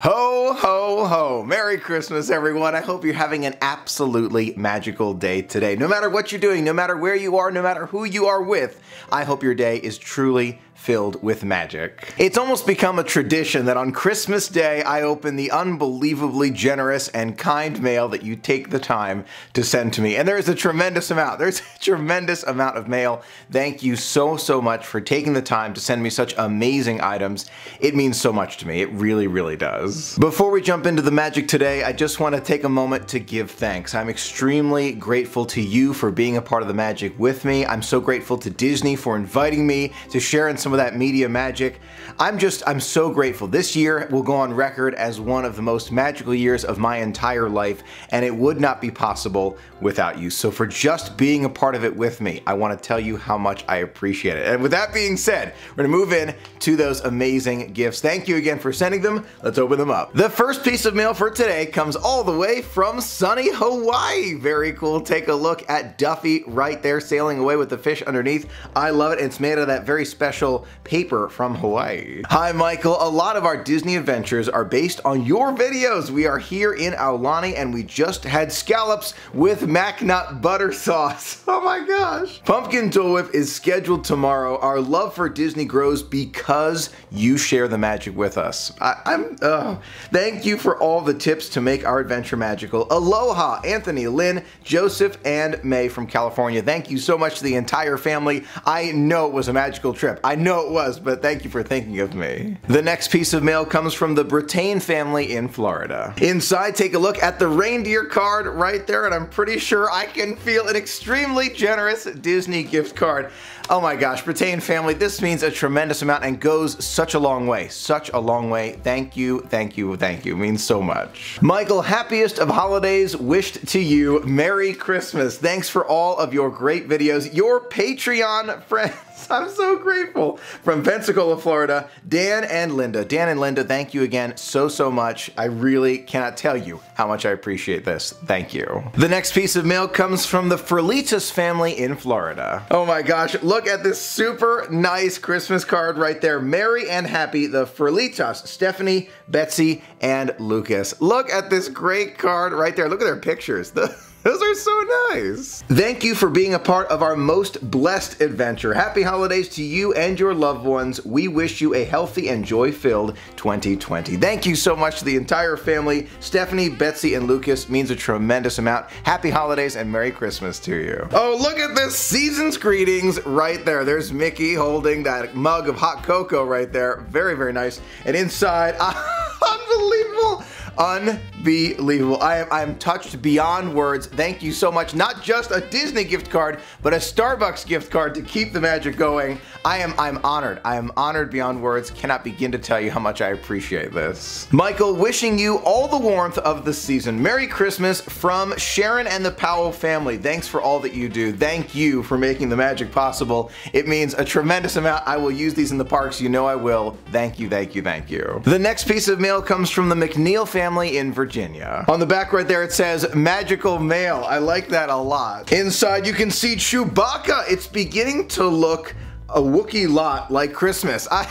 Ho, ho, ho. Merry Christmas, everyone. I hope you're having an absolutely magical day today. No matter what you're doing, no matter where you are, no matter who you are with, I hope your day is truly filled with magic. It's almost become a tradition that on Christmas Day I open the unbelievably generous and kind mail that you take the time to send to me. And there's a tremendous amount. There's a tremendous amount of mail. Thank you so, so much for taking the time to send me such amazing items. It means so much to me. It really, really does. Before we jump into the magic today, I just want to take a moment to give thanks. I'm extremely grateful to you for being a part of the magic with me. I'm so grateful to Disney for inviting me to share in some of that media magic. I'm just, I'm so grateful. This year will go on record as one of the most magical years of my entire life, and it would not be possible without you. So for just being a part of it with me, I want to tell you how much I appreciate it. And with that being said, we're gonna move in to those amazing gifts. Thank you again for sending them. Let's open them up. The first piece of mail for today comes all the way from sunny Hawaii. Very cool. Take a look at Duffy right there sailing away with the fish underneath. I love it. It's made out of that very special paper from Hawaii. Hi Michael, a lot of our Disney adventures are based on your videos. We are here in Aulani and we just had scallops with mac nut butter sauce. Oh my gosh. Pumpkin Dole Whip is scheduled tomorrow. Our love for Disney grows because you share the magic with us. I, am uh, thank you for all the tips to make our adventure magical. Aloha, Anthony, Lynn, Joseph, and May from California. Thank you so much to the entire family. I know it was a magical trip. I know it was, but thank you for thinking of me. The next piece of mail comes from the Brittain family in Florida. Inside, take a look at the reindeer card right there, and I'm pretty sure I can feel an extremely generous Disney gift card. Oh my gosh, Brittain family, this means a tremendous amount and goes such a long way. Such a long way. Thank you, thank you, thank you. It means so much. Michael, happiest of holidays wished to you. Merry Christmas. Thanks for all of your great videos. Your Patreon friends. I'm so grateful. From Pensacola, Florida, Dan and Linda. Dan and Linda, thank you again so, so much. I really cannot tell you how much I appreciate this. Thank you. The next piece of mail comes from the Ferlitas family in Florida. Oh my gosh, look at this super nice Christmas card right there. Merry and happy, the Ferlitas, Stephanie, Betsy, and Lucas. Look at this great card right there. Look at their pictures. The those are so nice. Thank you for being a part of our most blessed adventure. Happy holidays to you and your loved ones. We wish you a healthy and joy-filled 2020. Thank you so much to the entire family. Stephanie, Betsy, and Lucas means a tremendous amount. Happy holidays and Merry Christmas to you. Oh, look at this season's greetings right there. There's Mickey holding that mug of hot cocoa right there. Very, very nice. And inside, unbelievable unbelievable. I am, I am touched beyond words. Thank you so much. Not just a Disney gift card, but a Starbucks gift card to keep the magic going. I am I'm honored. I am honored beyond words. Cannot begin to tell you how much I appreciate this. Michael, wishing you all the warmth of the season. Merry Christmas from Sharon and the Powell family. Thanks for all that you do. Thank you for making the magic possible. It means a tremendous amount. I will use these in the parks. You know I will. Thank you, thank you, thank you. The next piece of mail comes from the McNeil family family in Virginia. On the back right there it says magical mail. I like that a lot. Inside you can see Chewbacca. It's beginning to look a Wookiee lot like Christmas. I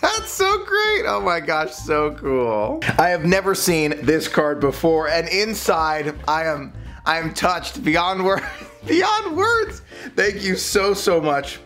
That's so great. Oh my gosh, so cool. I have never seen this card before and inside I am I am touched beyond words. beyond words. Thank you so so much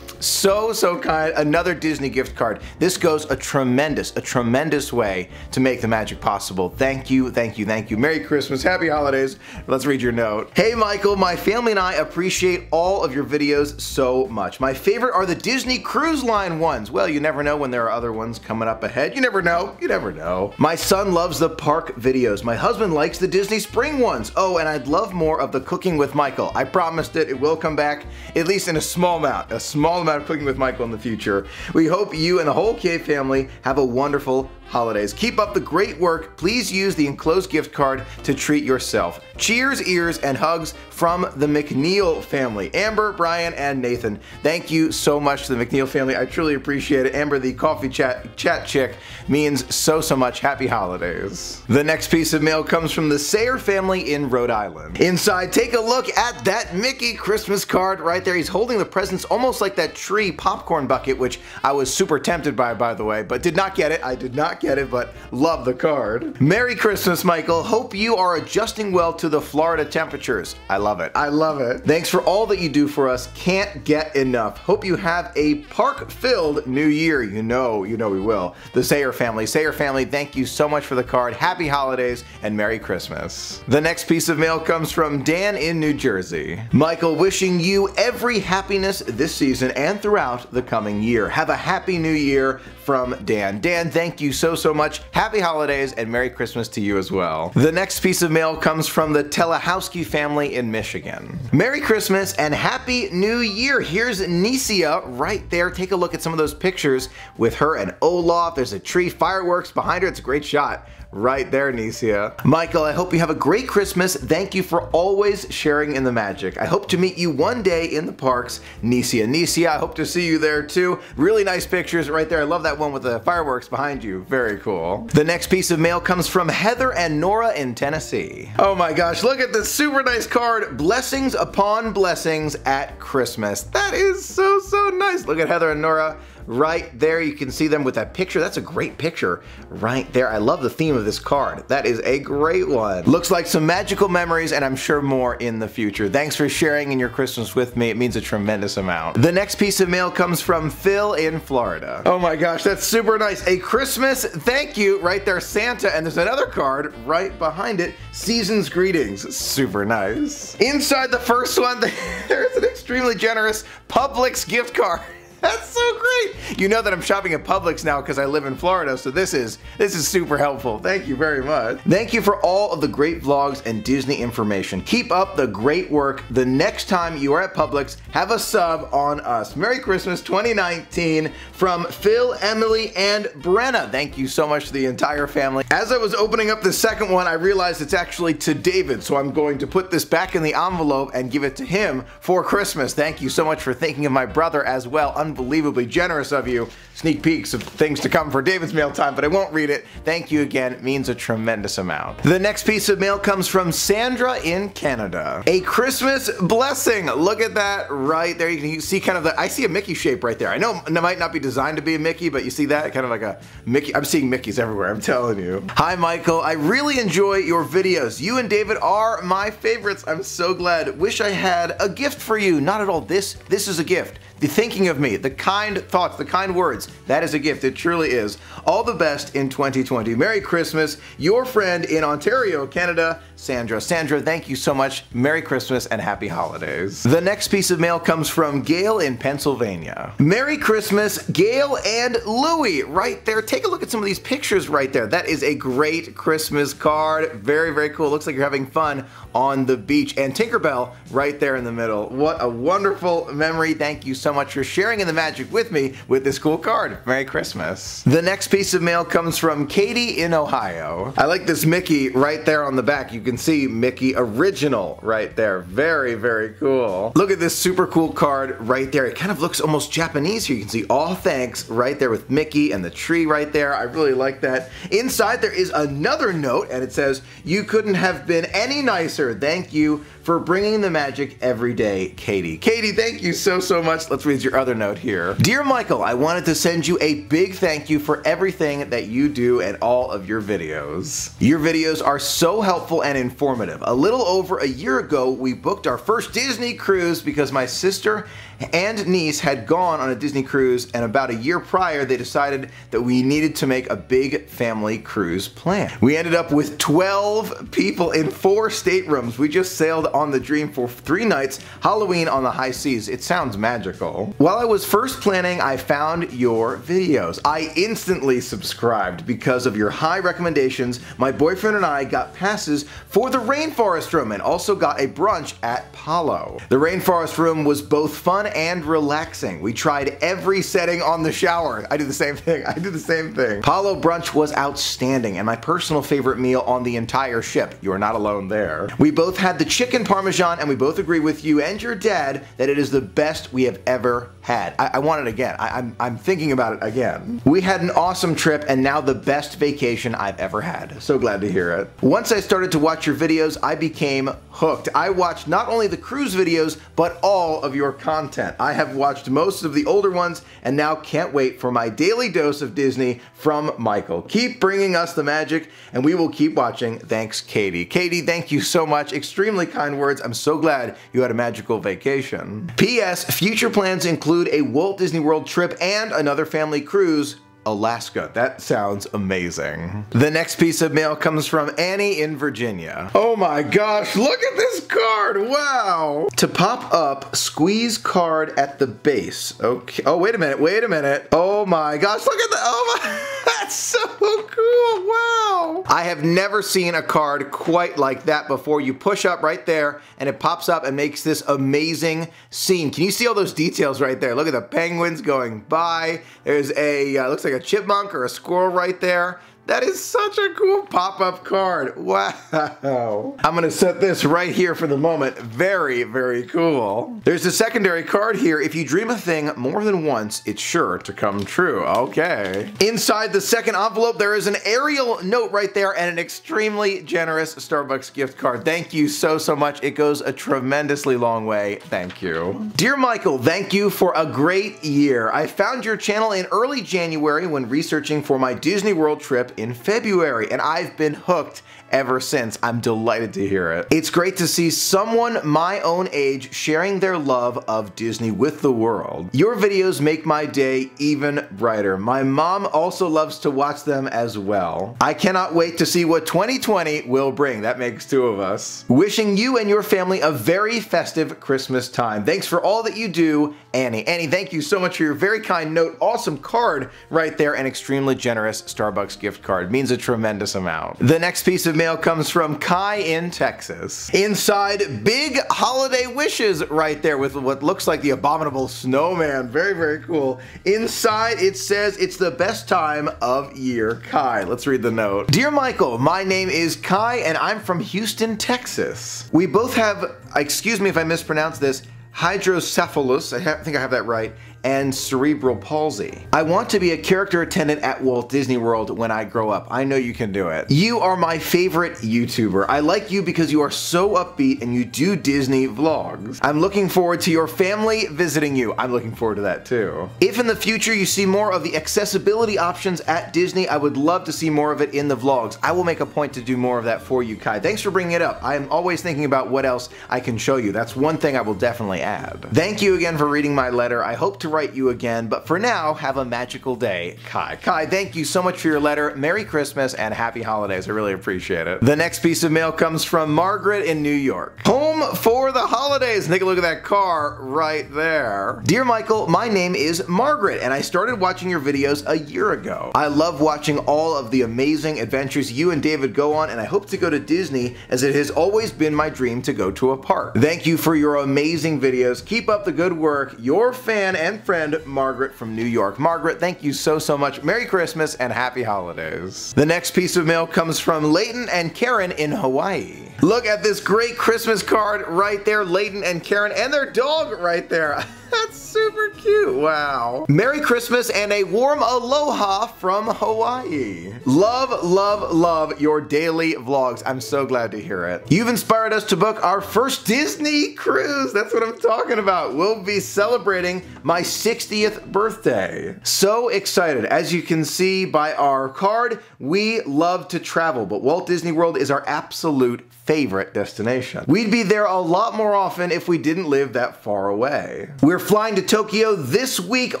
so, so kind. Another Disney gift card. This goes a tremendous, a tremendous way to make the magic possible. Thank you, thank you, thank you. Merry Christmas, happy holidays. Let's read your note. Hey Michael, my family and I appreciate all of your videos so much. My favorite are the Disney Cruise Line ones. Well, you never know when there are other ones coming up ahead. You never know, you never know. My son loves the park videos. My husband likes the Disney Spring ones. Oh, and I'd love more of the Cooking with Michael. I promised it, it will come back, at least in a small amount, a small amount of cooking with Michael in the future. We hope you and the whole Kay family have a wonderful holidays. Keep up the great work. Please use the enclosed gift card to treat yourself. Cheers, ears, and hugs from the McNeil family. Amber, Brian, and Nathan. Thank you so much to the McNeil family. I truly appreciate it. Amber, the coffee chat chat chick, means so, so much. Happy holidays. The next piece of mail comes from the Sayer family in Rhode Island. Inside, take a look at that Mickey Christmas card right there. He's holding the presents almost like that tree popcorn bucket, which I was super tempted by, by the way, but did not get it. I did not not get it, but love the card. Merry Christmas, Michael. Hope you are adjusting well to the Florida temperatures. I love it. I love it. Thanks for all that you do for us. Can't get enough. Hope you have a park-filled new year. You know, you know we will. The Sayer family. Sayer family, thank you so much for the card. Happy holidays and Merry Christmas. The next piece of mail comes from Dan in New Jersey. Michael, wishing you every happiness this season and throughout the coming year. Have a happy new year from Dan. Dan, thank you so, so much. Happy holidays and Merry Christmas to you as well. The next piece of mail comes from the Telehowski family in Michigan. Merry Christmas and Happy New Year. Here's Nisia right there. Take a look at some of those pictures with her and Olaf. There's a tree, fireworks behind her. It's a great shot. Right there, Nisia. Michael, I hope you have a great Christmas. Thank you for always sharing in the magic. I hope to meet you one day in the parks. Nisia, Nisia, I hope to see you there too. Really nice pictures right there. I love that one with the fireworks behind you. Very cool. The next piece of mail comes from Heather and Nora in Tennessee. Oh my gosh, look at this super nice card. Blessings upon blessings at Christmas. That is so, so nice. Look at Heather and Nora right there. You can see them with that picture. That's a great picture right there. I love the theme of this card. That is a great one. Looks like some magical memories and I'm sure more in the future. Thanks for sharing in your Christmas with me. It means a tremendous amount. The next piece of mail comes from Phil in Florida. Oh my gosh, that's super nice. A Christmas thank you right there, Santa. And there's another card right behind it. Season's greetings. Super nice. Inside the first one, there's an extremely generous Publix gift card. That's so great. You know that I'm shopping at Publix now because I live in Florida, so this is this is super helpful. Thank you very much. Thank you for all of the great vlogs and Disney information. Keep up the great work. The next time you are at Publix, have a sub on us. Merry Christmas 2019 from Phil, Emily, and Brenna. Thank you so much to the entire family. As I was opening up the second one, I realized it's actually to David, so I'm going to put this back in the envelope and give it to him for Christmas. Thank you so much for thinking of my brother as well unbelievably generous of you. Sneak peeks of things to come for David's mail time, but I won't read it. Thank you again. It means a tremendous amount. The next piece of mail comes from Sandra in Canada. A Christmas blessing. Look at that right there. You can see kind of the, I see a Mickey shape right there. I know it might not be designed to be a Mickey, but you see that? Kind of like a Mickey. I'm seeing Mickeys everywhere, I'm telling you. Hi, Michael. I really enjoy your videos. You and David are my favorites. I'm so glad. Wish I had a gift for you. Not at all. This, this is a gift the thinking of me, the kind thoughts, the kind words. That is a gift. It truly is. All the best in 2020. Merry Christmas. Your friend in Ontario, Canada, Sandra. Sandra, thank you so much. Merry Christmas and happy holidays. The next piece of mail comes from Gail in Pennsylvania. Merry Christmas, Gail and Louie. Right there. Take a look at some of these pictures right there. That is a great Christmas card. Very, very cool. Looks like you're having fun on the beach. And Tinkerbell right there in the middle. What a wonderful memory. Thank you so much for sharing in the magic with me with this cool card. Merry Christmas. The next piece of mail comes from Katie in Ohio. I like this Mickey right there on the back. You can see Mickey original right there. Very, very cool. Look at this super cool card right there. It kind of looks almost Japanese here. You can see all thanks right there with Mickey and the tree right there. I really like that. Inside there is another note and it says, you couldn't have been any nicer. Thank you for bringing the magic every day, Katie. Katie, thank you so, so much. Let's read your other note here. Dear Michael, I wanted to send you a big thank you for everything that you do and all of your videos. Your videos are so helpful and informative. A little over a year ago, we booked our first Disney cruise because my sister and niece had gone on a Disney cruise and about a year prior they decided that we needed to make a big family cruise plan. We ended up with 12 people in four staterooms. We just sailed on the Dream for three nights, Halloween on the high seas. It sounds magical. While I was first planning, I found your videos. I instantly subscribed because of your high recommendations. My boyfriend and I got passes for the Rainforest Room and also got a brunch at Palo. The Rainforest Room was both fun and relaxing. We tried every setting on the shower. I do the same thing. I do the same thing. Palo brunch was outstanding and my personal favorite meal on the entire ship. You are not alone there. We both had the chicken Parmesan, and we both agree with you and your dad that it is the best we have ever had. I, I want it again. I, I'm, I'm thinking about it again. We had an awesome trip and now the best vacation I've ever had. So glad to hear it. Once I started to watch your videos, I became hooked. I watched not only the cruise videos, but all of your content. I have watched most of the older ones and now can't wait for my daily dose of Disney from Michael. Keep bringing us the magic and we will keep watching. Thanks, Katie. Katie, thank you so much. Extremely kind words. I'm so glad you had a magical vacation. P.S. Future plans include a Walt Disney World trip and another family cruise Alaska. That sounds amazing. The next piece of mail comes from Annie in Virginia. Oh my gosh, look at this card, wow. To pop up, squeeze card at the base. Okay, oh wait a minute, wait a minute. Oh my gosh, look at that, oh my, that's so cool, wow. I have never seen a card quite like that before. You push up right there and it pops up and makes this amazing scene. Can you see all those details right there? Look at the penguins going by. There's a, uh, looks like a chipmunk or a squirrel right there. That is such a cool pop-up card. Wow. I'm gonna set this right here for the moment. Very, very cool. There's a secondary card here. If you dream a thing more than once, it's sure to come true. Okay. Inside the second envelope, there is an aerial note right there and an extremely generous Starbucks gift card. Thank you so, so much. It goes a tremendously long way. Thank you. Dear Michael, thank you for a great year. I found your channel in early January when researching for my Disney World trip in February, and I've been hooked ever since. I'm delighted to hear it. It's great to see someone my own age sharing their love of Disney with the world. Your videos make my day even brighter. My mom also loves to watch them as well. I cannot wait to see what 2020 will bring. That makes two of us. Wishing you and your family a very festive Christmas time. Thanks for all that you do, Annie. Annie, thank you so much for your very kind note. Awesome card right there. An extremely generous Starbucks gift card. Means a tremendous amount. The next piece of mail comes from Kai in Texas. Inside, big holiday wishes right there with what looks like the abominable snowman. Very, very cool. Inside, it says it's the best time of year. Kai, let's read the note. Dear Michael, my name is Kai and I'm from Houston, Texas. We both have, excuse me if I mispronounce this, hydrocephalus, I think I have that right, and cerebral palsy. I want to be a character attendant at Walt Disney World when I grow up. I know you can do it. You are my favorite YouTuber. I like you because you are so upbeat and you do Disney vlogs. I'm looking forward to your family visiting you. I'm looking forward to that too. If in the future you see more of the accessibility options at Disney, I would love to see more of it in the vlogs. I will make a point to do more of that for you, Kai. Thanks for bringing it up. I am always thinking about what else I can show you. That's one thing I will definitely add. Thank you again for reading my letter. I hope to write you again, but for now, have a magical day, Kai. Kai, thank you so much for your letter. Merry Christmas and happy holidays. I really appreciate it. The next piece of mail comes from Margaret in New York. Home for the holidays. Take a look at that car right there. Dear Michael, my name is Margaret, and I started watching your videos a year ago. I love watching all of the amazing adventures you and David go on, and I hope to go to Disney as it has always been my dream to go to a park. Thank you for your amazing videos. Keep up the good work. Your fan and friend, Margaret from New York. Margaret, thank you so, so much. Merry Christmas and happy holidays. The next piece of mail comes from Leighton and Karen in Hawaii. Look at this great Christmas card right there, Leighton and Karen, and their dog right there. That's super cute. Wow. Merry Christmas and a warm aloha from Hawaii. Love, love, love your daily vlogs. I'm so glad to hear it. You've inspired us to book our first Disney cruise. That's what I'm talking about. We'll be celebrating my 60th birthday. So excited. As you can see by our card, we love to travel, but Walt Disney World is our absolute favorite destination. We'd be there a lot more often if we didn't live that far away. We're flying to Tokyo this week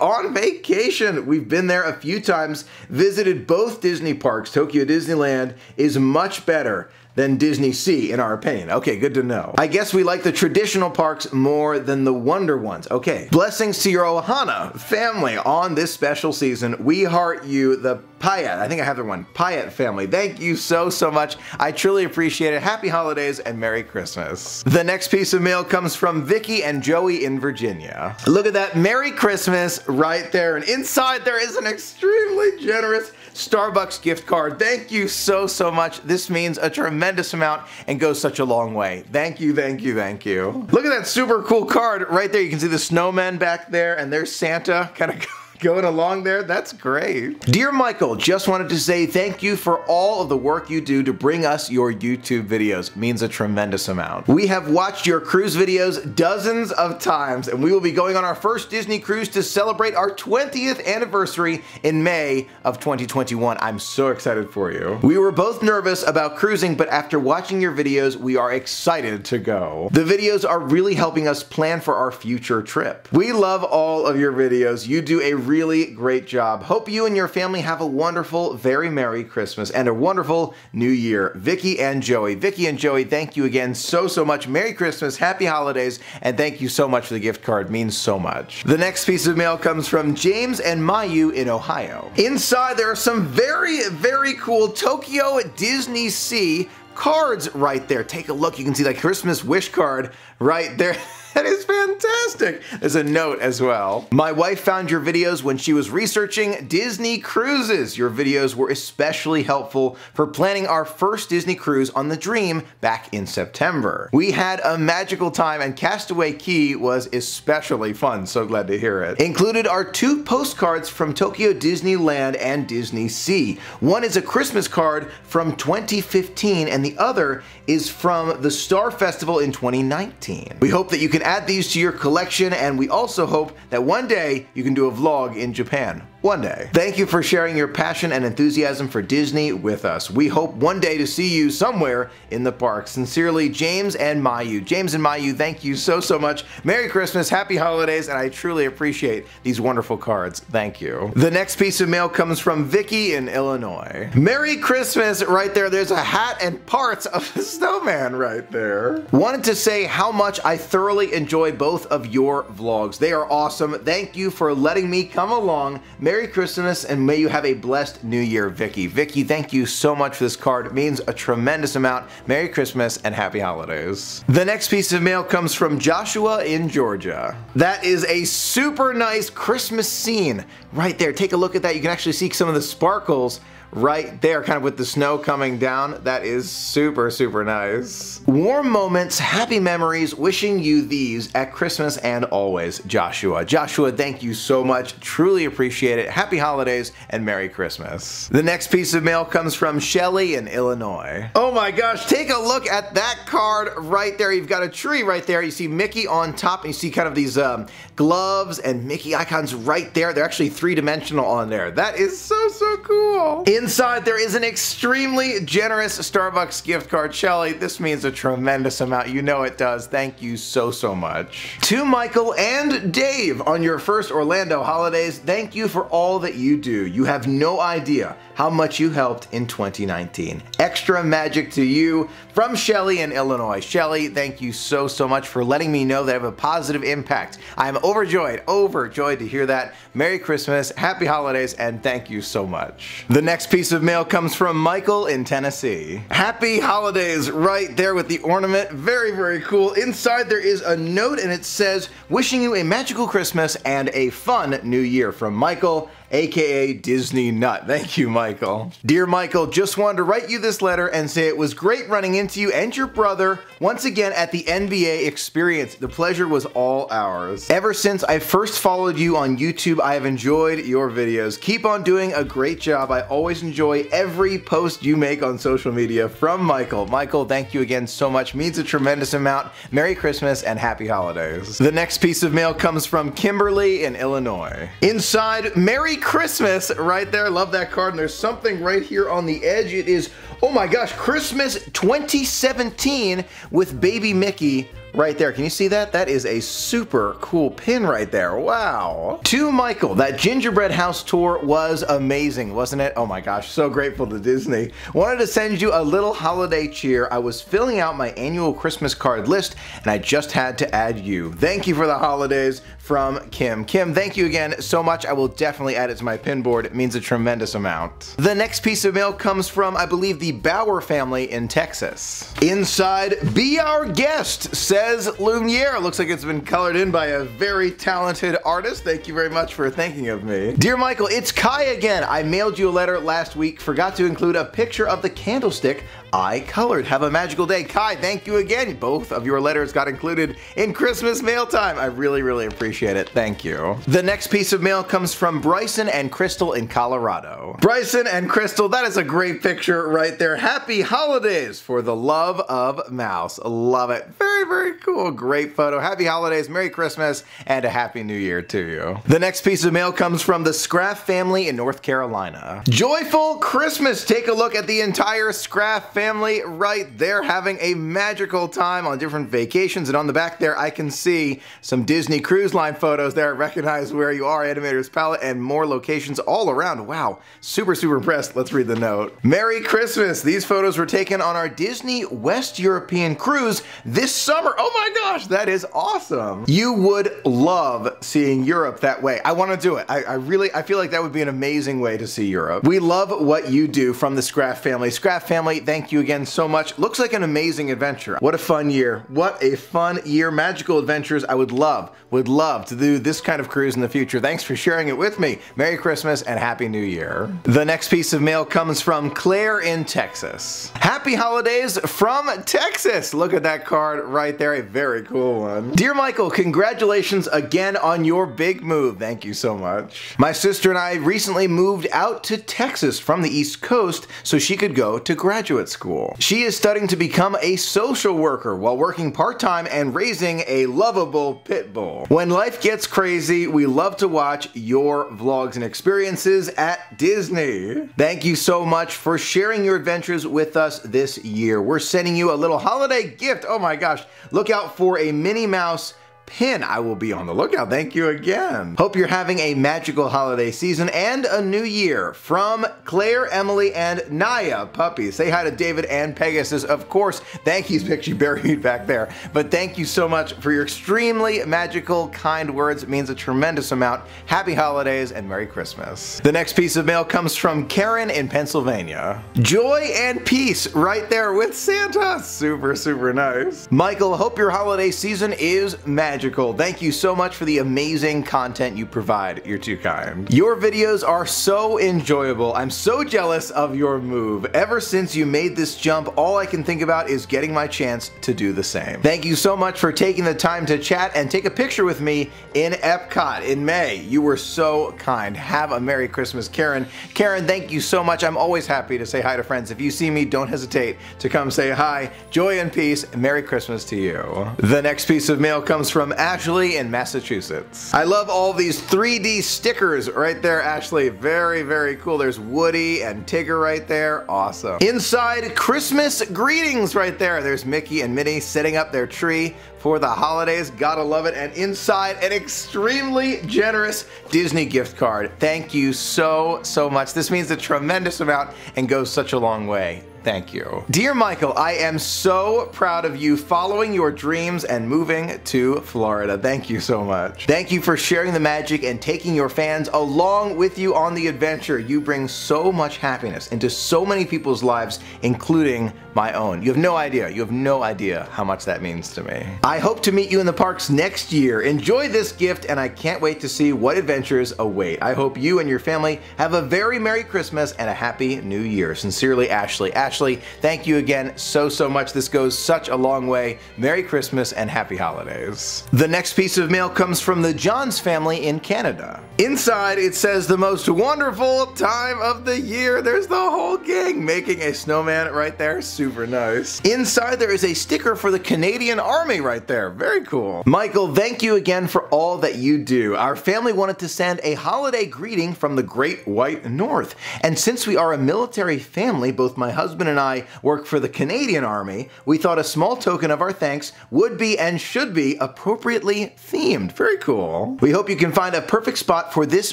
on vacation. We've been there a few times, visited both Disney parks. Tokyo Disneyland is much better than DisneySea, in our opinion. Okay, good to know. I guess we like the traditional parks more than the wonder ones. Okay, blessings to your Ohana family on this special season. We heart you, the Payet. I think I have the one. Payet family. Thank you so, so much. I truly appreciate it. Happy holidays and Merry Christmas. The next piece of mail comes from Vicky and Joey in Virginia. Look at that. Merry Christmas right there. And inside there is an extremely generous Starbucks gift card. Thank you so, so much. This means a tremendous amount and goes such a long way. Thank you, thank you, thank you. Look at that super cool card right there. You can see the snowmen back there and there's Santa kind of going along there. That's great. Dear Michael, just wanted to say thank you for all of the work you do to bring us your YouTube videos. It means a tremendous amount. We have watched your cruise videos dozens of times and we will be going on our first Disney cruise to celebrate our 20th anniversary in May of 2021. I'm so excited for you. We were both nervous about cruising, but after watching your videos, we are excited to go. The videos are really helping us plan for our future trip. We love all of your videos. You do a really great job. Hope you and your family have a wonderful, very Merry Christmas and a wonderful New Year. Vicky and Joey. Vicky and Joey, thank you again so, so much. Merry Christmas, Happy Holidays, and thank you so much for the gift card. It means so much. The next piece of mail comes from James and Mayu in Ohio. Inside, there are some very, very cool Tokyo DisneySea cards right there. Take a look. You can see that Christmas wish card right there. That is fantastic. There's a note as well. My wife found your videos when she was researching Disney cruises. Your videos were especially helpful for planning our first Disney cruise on the Dream back in September. We had a magical time and Castaway Cay was especially fun. So glad to hear it. Included are two postcards from Tokyo Disneyland and DisneySea. One is a Christmas card from 2015 and the other is from the Star Festival in 2019. We hope that you can add these to your collection and we also hope that one day you can do a vlog in Japan. One day. Thank you for sharing your passion and enthusiasm for Disney with us. We hope one day to see you somewhere in the park. Sincerely, James and Mayu. James and Mayu, thank you so, so much. Merry Christmas, Happy Holidays, and I truly appreciate these wonderful cards. Thank you. The next piece of mail comes from Vicky in Illinois. Merry Christmas right there. There's a hat and parts of a snowman right there. Wanted to say how much I thoroughly enjoy both of your vlogs. They are awesome. Thank you for letting me come along. Merry Christmas and may you have a blessed New Year, Vicky. Vicky, thank you so much for this card. It means a tremendous amount. Merry Christmas and Happy Holidays. The next piece of mail comes from Joshua in Georgia. That is a super nice Christmas scene right there. Take a look at that. You can actually see some of the sparkles right there, kind of with the snow coming down. That is super, super nice. Warm moments, happy memories, wishing you these at Christmas and always, Joshua. Joshua, thank you so much. Truly appreciate it. Happy holidays and Merry Christmas. The next piece of mail comes from Shelly in Illinois. Oh my gosh, take a look at that card right there. You've got a tree right there. You see Mickey on top and you see kind of these um, gloves and Mickey icons right there. They're actually three-dimensional on there. That is so, so cool. Inside, there is an extremely generous Starbucks gift card. Shelly, this means a tremendous amount. You know it does. Thank you so, so much. To Michael and Dave on your first Orlando holidays, thank you for all that you do. You have no idea how much you helped in 2019. Extra magic to you from Shelly in Illinois. Shelly, thank you so, so much for letting me know that I have a positive impact. I am overjoyed, overjoyed to hear that. Merry Christmas, happy holidays, and thank you so much. The next piece of mail comes from Michael in Tennessee. Happy holidays right there with the ornament. Very, very cool. Inside there is a note and it says, wishing you a magical Christmas and a fun new year from Michael aka Disney Nut. Thank you, Michael. Dear Michael, just wanted to write you this letter and say it was great running into you and your brother once again at the NBA experience. The pleasure was all ours. Ever since I first followed you on YouTube, I have enjoyed your videos. Keep on doing a great job. I always enjoy every post you make on social media from Michael. Michael, thank you again so much. Means a tremendous amount. Merry Christmas and happy holidays. The next piece of mail comes from Kimberly in Illinois. Inside, Merry Christmas right there. Love that card. And there's something right here on the edge. It is, oh my gosh, Christmas 2017 with Baby Mickey right there. Can you see that? That is a super cool pin right there. Wow. To Michael, that gingerbread house tour was amazing, wasn't it? Oh my gosh, so grateful to Disney. Wanted to send you a little holiday cheer. I was filling out my annual Christmas card list and I just had to add you. Thank you for the holidays from Kim. Kim, thank you again so much. I will definitely add it to my pin board. It means a tremendous amount. The next piece of mail comes from, I believe, the Bauer family in Texas. Inside, be our guest, says Lumiere. Looks like it's been colored in by a very talented artist. Thank you very much for thinking of me. Dear Michael, it's Kai again. I mailed you a letter last week, forgot to include a picture of the candlestick I colored. Have a magical day. Kai, thank you again. Both of your letters got included in Christmas mail time. I really, really appreciate it. Thank you. The next piece of mail comes from Bryson and Crystal in Colorado. Bryson and Crystal, that is a great picture right there. Happy holidays for the love of mouse. Love it. Very, very cool. Great photo. Happy holidays, Merry Christmas, and a Happy New Year to you. The next piece of mail comes from the Scraff family in North Carolina. Joyful Christmas. Take a look at the entire Scraff family right there having a magical time on different vacations. And on the back there, I can see some Disney Cruise Line photos there. Recognize where you are, Animator's Palette, and more locations all around. Wow, super, super impressed. Let's read the note. Merry Christmas. These photos were taken on our Disney West European cruise this summer. Oh my gosh, that is awesome. You would love seeing Europe that way. I want to do it. I, I really, I feel like that would be an amazing way to see Europe. We love what you do from the Scraff family. Scraff family, thank thank you again so much. Looks like an amazing adventure. What a fun year. What a fun year. Magical adventures. I would love, would love to do this kind of cruise in the future. Thanks for sharing it with me. Merry Christmas and Happy New Year. The next piece of mail comes from Claire in Texas. Happy holidays from Texas. Look at that card right there. A very cool one. Dear Michael, congratulations again on your big move. Thank you so much. My sister and I recently moved out to Texas from the East Coast so she could go to graduate school school. She is studying to become a social worker while working part-time and raising a lovable pit bull. When life gets crazy, we love to watch your vlogs and experiences at Disney. Thank you so much for sharing your adventures with us this year. We're sending you a little holiday gift. Oh my gosh, look out for a Minnie Mouse pin. I will be on the lookout. Thank you again. Hope you're having a magical holiday season and a new year. From Claire, Emily, and Naya puppies. Say hi to David and Pegasus, of course. Thank you, picture buried back there. But thank you so much for your extremely magical, kind words. It means a tremendous amount. Happy holidays and Merry Christmas. The next piece of mail comes from Karen in Pennsylvania. Joy and peace right there with Santa. Super, super nice. Michael, hope your holiday season is magical magical. Thank you so much for the amazing content you provide. You're too kind. Your videos are so enjoyable. I'm so jealous of your move. Ever since you made this jump, all I can think about is getting my chance to do the same. Thank you so much for taking the time to chat and take a picture with me in Epcot in May. You were so kind. Have a Merry Christmas, Karen. Karen, thank you so much. I'm always happy to say hi to friends. If you see me, don't hesitate to come say hi. Joy and peace. Merry Christmas to you. The next piece of mail comes from from Ashley in Massachusetts. I love all these 3D stickers right there, Ashley. Very, very cool. There's Woody and Tigger right there. Awesome. Inside, Christmas greetings right there. There's Mickey and Minnie setting up their tree for the holidays. Gotta love it. And inside, an extremely generous Disney gift card. Thank you so, so much. This means a tremendous amount and goes such a long way. Thank you. Dear Michael, I am so proud of you following your dreams and moving to Florida. Thank you so much. Thank you for sharing the magic and taking your fans along with you on the adventure. You bring so much happiness into so many people's lives, including my own. You have no idea. You have no idea how much that means to me. I hope to meet you in the parks next year. Enjoy this gift and I can't wait to see what adventures await. I hope you and your family have a very Merry Christmas and a Happy New Year. Sincerely, Ashley. Ashley, thank you again so, so much. This goes such a long way. Merry Christmas and Happy Holidays. The next piece of mail comes from the Johns family in Canada. Inside, it says the most wonderful time of the year. There's the whole gang making a snowman right there. Super nice. Inside there is a sticker for the Canadian Army right there. Very cool. Michael, thank you again for all that you do. Our family wanted to send a holiday greeting from the Great White North. And since we are a military family, both my husband and I work for the Canadian Army, we thought a small token of our thanks would be and should be appropriately themed. Very cool. We hope you can find a perfect spot for this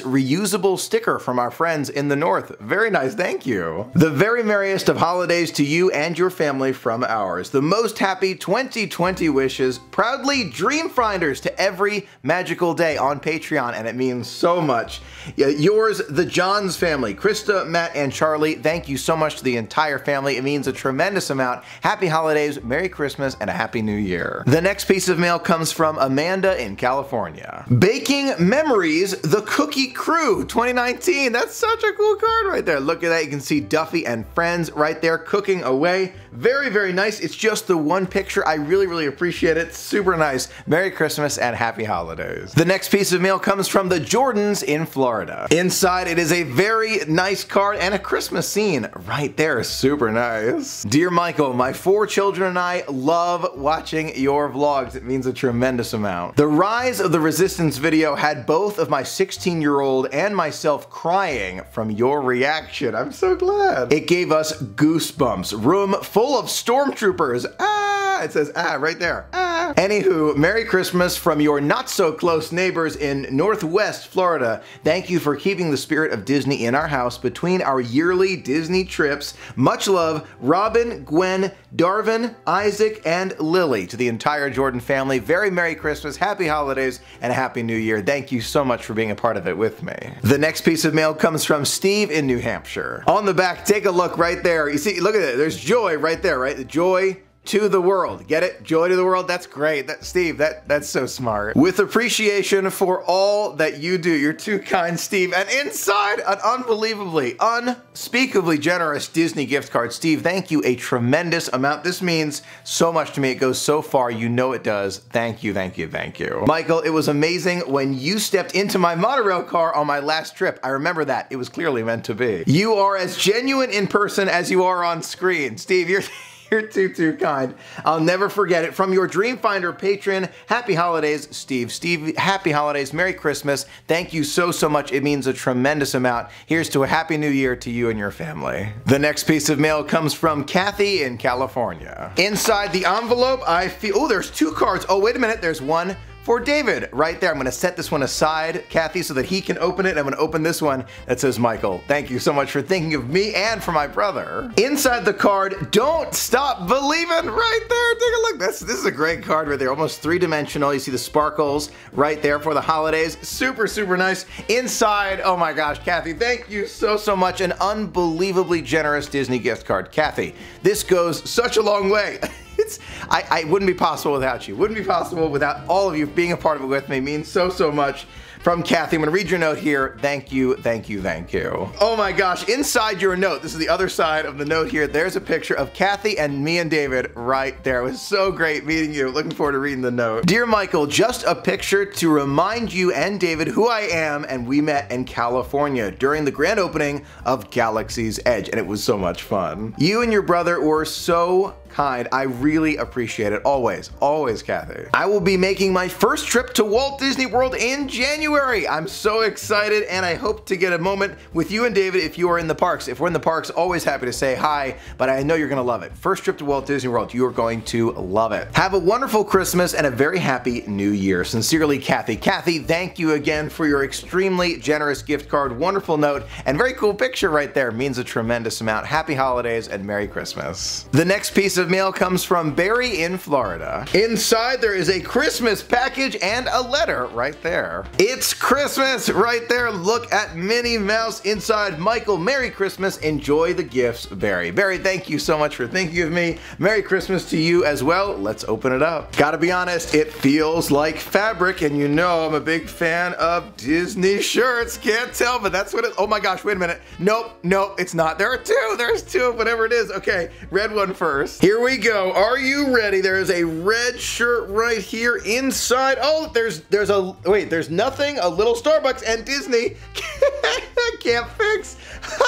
reusable sticker from our friends in the North. Very nice, thank you. The very merriest of holidays to you and your family from ours. The most happy 2020 wishes, proudly Dreamfinders to every magical day on Patreon, and it means so much. Yours, the Johns family, Krista, Matt, and Charlie. Thank you so much to the entire family. It means a tremendous amount. Happy holidays, Merry Christmas, and a Happy New Year. The next piece of mail comes from Amanda in California. Baking Memories, The Cookie Crew 2019. That's such a cool card right there. Look at that. You can see Duffy and friends right there cooking away. Very, very nice. It's just the one picture. I really, really appreciate it. Super nice. Merry Christmas and Happy Holidays. The next piece of mail comes from the Jordans in Florida. Inside, it is a very nice card and a Christmas scene right there. Super nice. Dear Michael, my four children and I love watching your vlogs. It means a tremendous amount. The Rise of the Resistance video had both of my 16 year old and myself crying from your reaction. I'm so glad. It gave us goosebumps. Room full of stormtroopers. Ah, it says ah right there. Ah. Anywho, Merry Christmas from your not so close neighbors in Northwest Florida. Thank you for keeping the spirit of Disney in our house between our yearly Disney trips. Much love, Robin, Gwen, Darvin, Isaac, and Lily. To the entire Jordan family, very Merry Christmas, Happy Holidays, and Happy New Year. Thank you so much for being a part of it with me. The next piece of mail comes from Steve in New Hampshire. On the back, take a look right there. You see, look at it. There's joy right there, right? The joy to the world. Get it? Joy to the world. That's great. That Steve, that that's so smart. With appreciation for all that you do. You're too kind, Steve. And inside an unbelievably, unspeakably generous Disney gift card. Steve, thank you a tremendous amount. This means so much to me. It goes so far. You know it does. Thank you, thank you, thank you. Michael, it was amazing when you stepped into my monorail car on my last trip. I remember that. It was clearly meant to be. You are as genuine in person as you are on screen. Steve, you're You're too, too kind. I'll never forget it. From your Dreamfinder patron, happy holidays, Steve. Steve, happy holidays, Merry Christmas. Thank you so, so much. It means a tremendous amount. Here's to a happy new year to you and your family. The next piece of mail comes from Kathy in California. Inside the envelope, I feel, oh, there's two cards. Oh, wait a minute. There's one for David right there. I'm to set this one aside, Kathy, so that he can open it. I'm to open this one that says Michael. Thank you so much for thinking of me and for my brother. Inside the card, don't stop believing right there. Take a look. This, this is a great card right there. Almost three dimensional. You see the sparkles right there for the holidays. Super, super nice. Inside, oh my gosh, Kathy, thank you so, so much. An unbelievably generous Disney gift card. Kathy, this goes such a long way. it's I, I wouldn't be possible without you. Wouldn't be possible without all of you being a part of it with me. It means so so much. From Kathy, I'm gonna read your note here. Thank you, thank you, thank you. Oh my gosh, inside your note, this is the other side of the note here. There's a picture of Kathy and me and David right there. It was so great meeting you. Looking forward to reading the note. Dear Michael, just a picture to remind you and David who I am and we met in California during the grand opening of Galaxy's Edge and it was so much fun. You and your brother were so kind. I really appreciate it. Always, always, Kathy. I will be making my first trip to Walt Disney World in January. I'm so excited and I hope to get a moment with you and David if you are in the parks. If we're in the parks, always happy to say hi, but I know you're gonna love it. First trip to Walt Disney World, you are going to love it. Have a wonderful Christmas and a very happy new year. Sincerely, Kathy. Kathy, thank you again for your extremely generous gift card, wonderful note, and very cool picture right there. Means a tremendous amount. Happy holidays and Merry Christmas. The next piece of of mail comes from Barry in Florida. Inside there is a Christmas package and a letter right there. It's Christmas right there. Look at Minnie Mouse inside. Michael, Merry Christmas. Enjoy the gifts, Barry. Barry, thank you so much for thinking of me. Merry Christmas to you as well. Let's open it up. Gotta be honest, it feels like fabric and you know I'm a big fan of Disney shirts. Can't tell, but that's what it, oh my gosh, wait a minute. Nope, nope, it's not. There are two, there's two, whatever it is. Okay, red one first. Here here we go. Are you ready? There is a red shirt right here inside. Oh, there's there's a wait, there's nothing. A little Starbucks and Disney can't fix.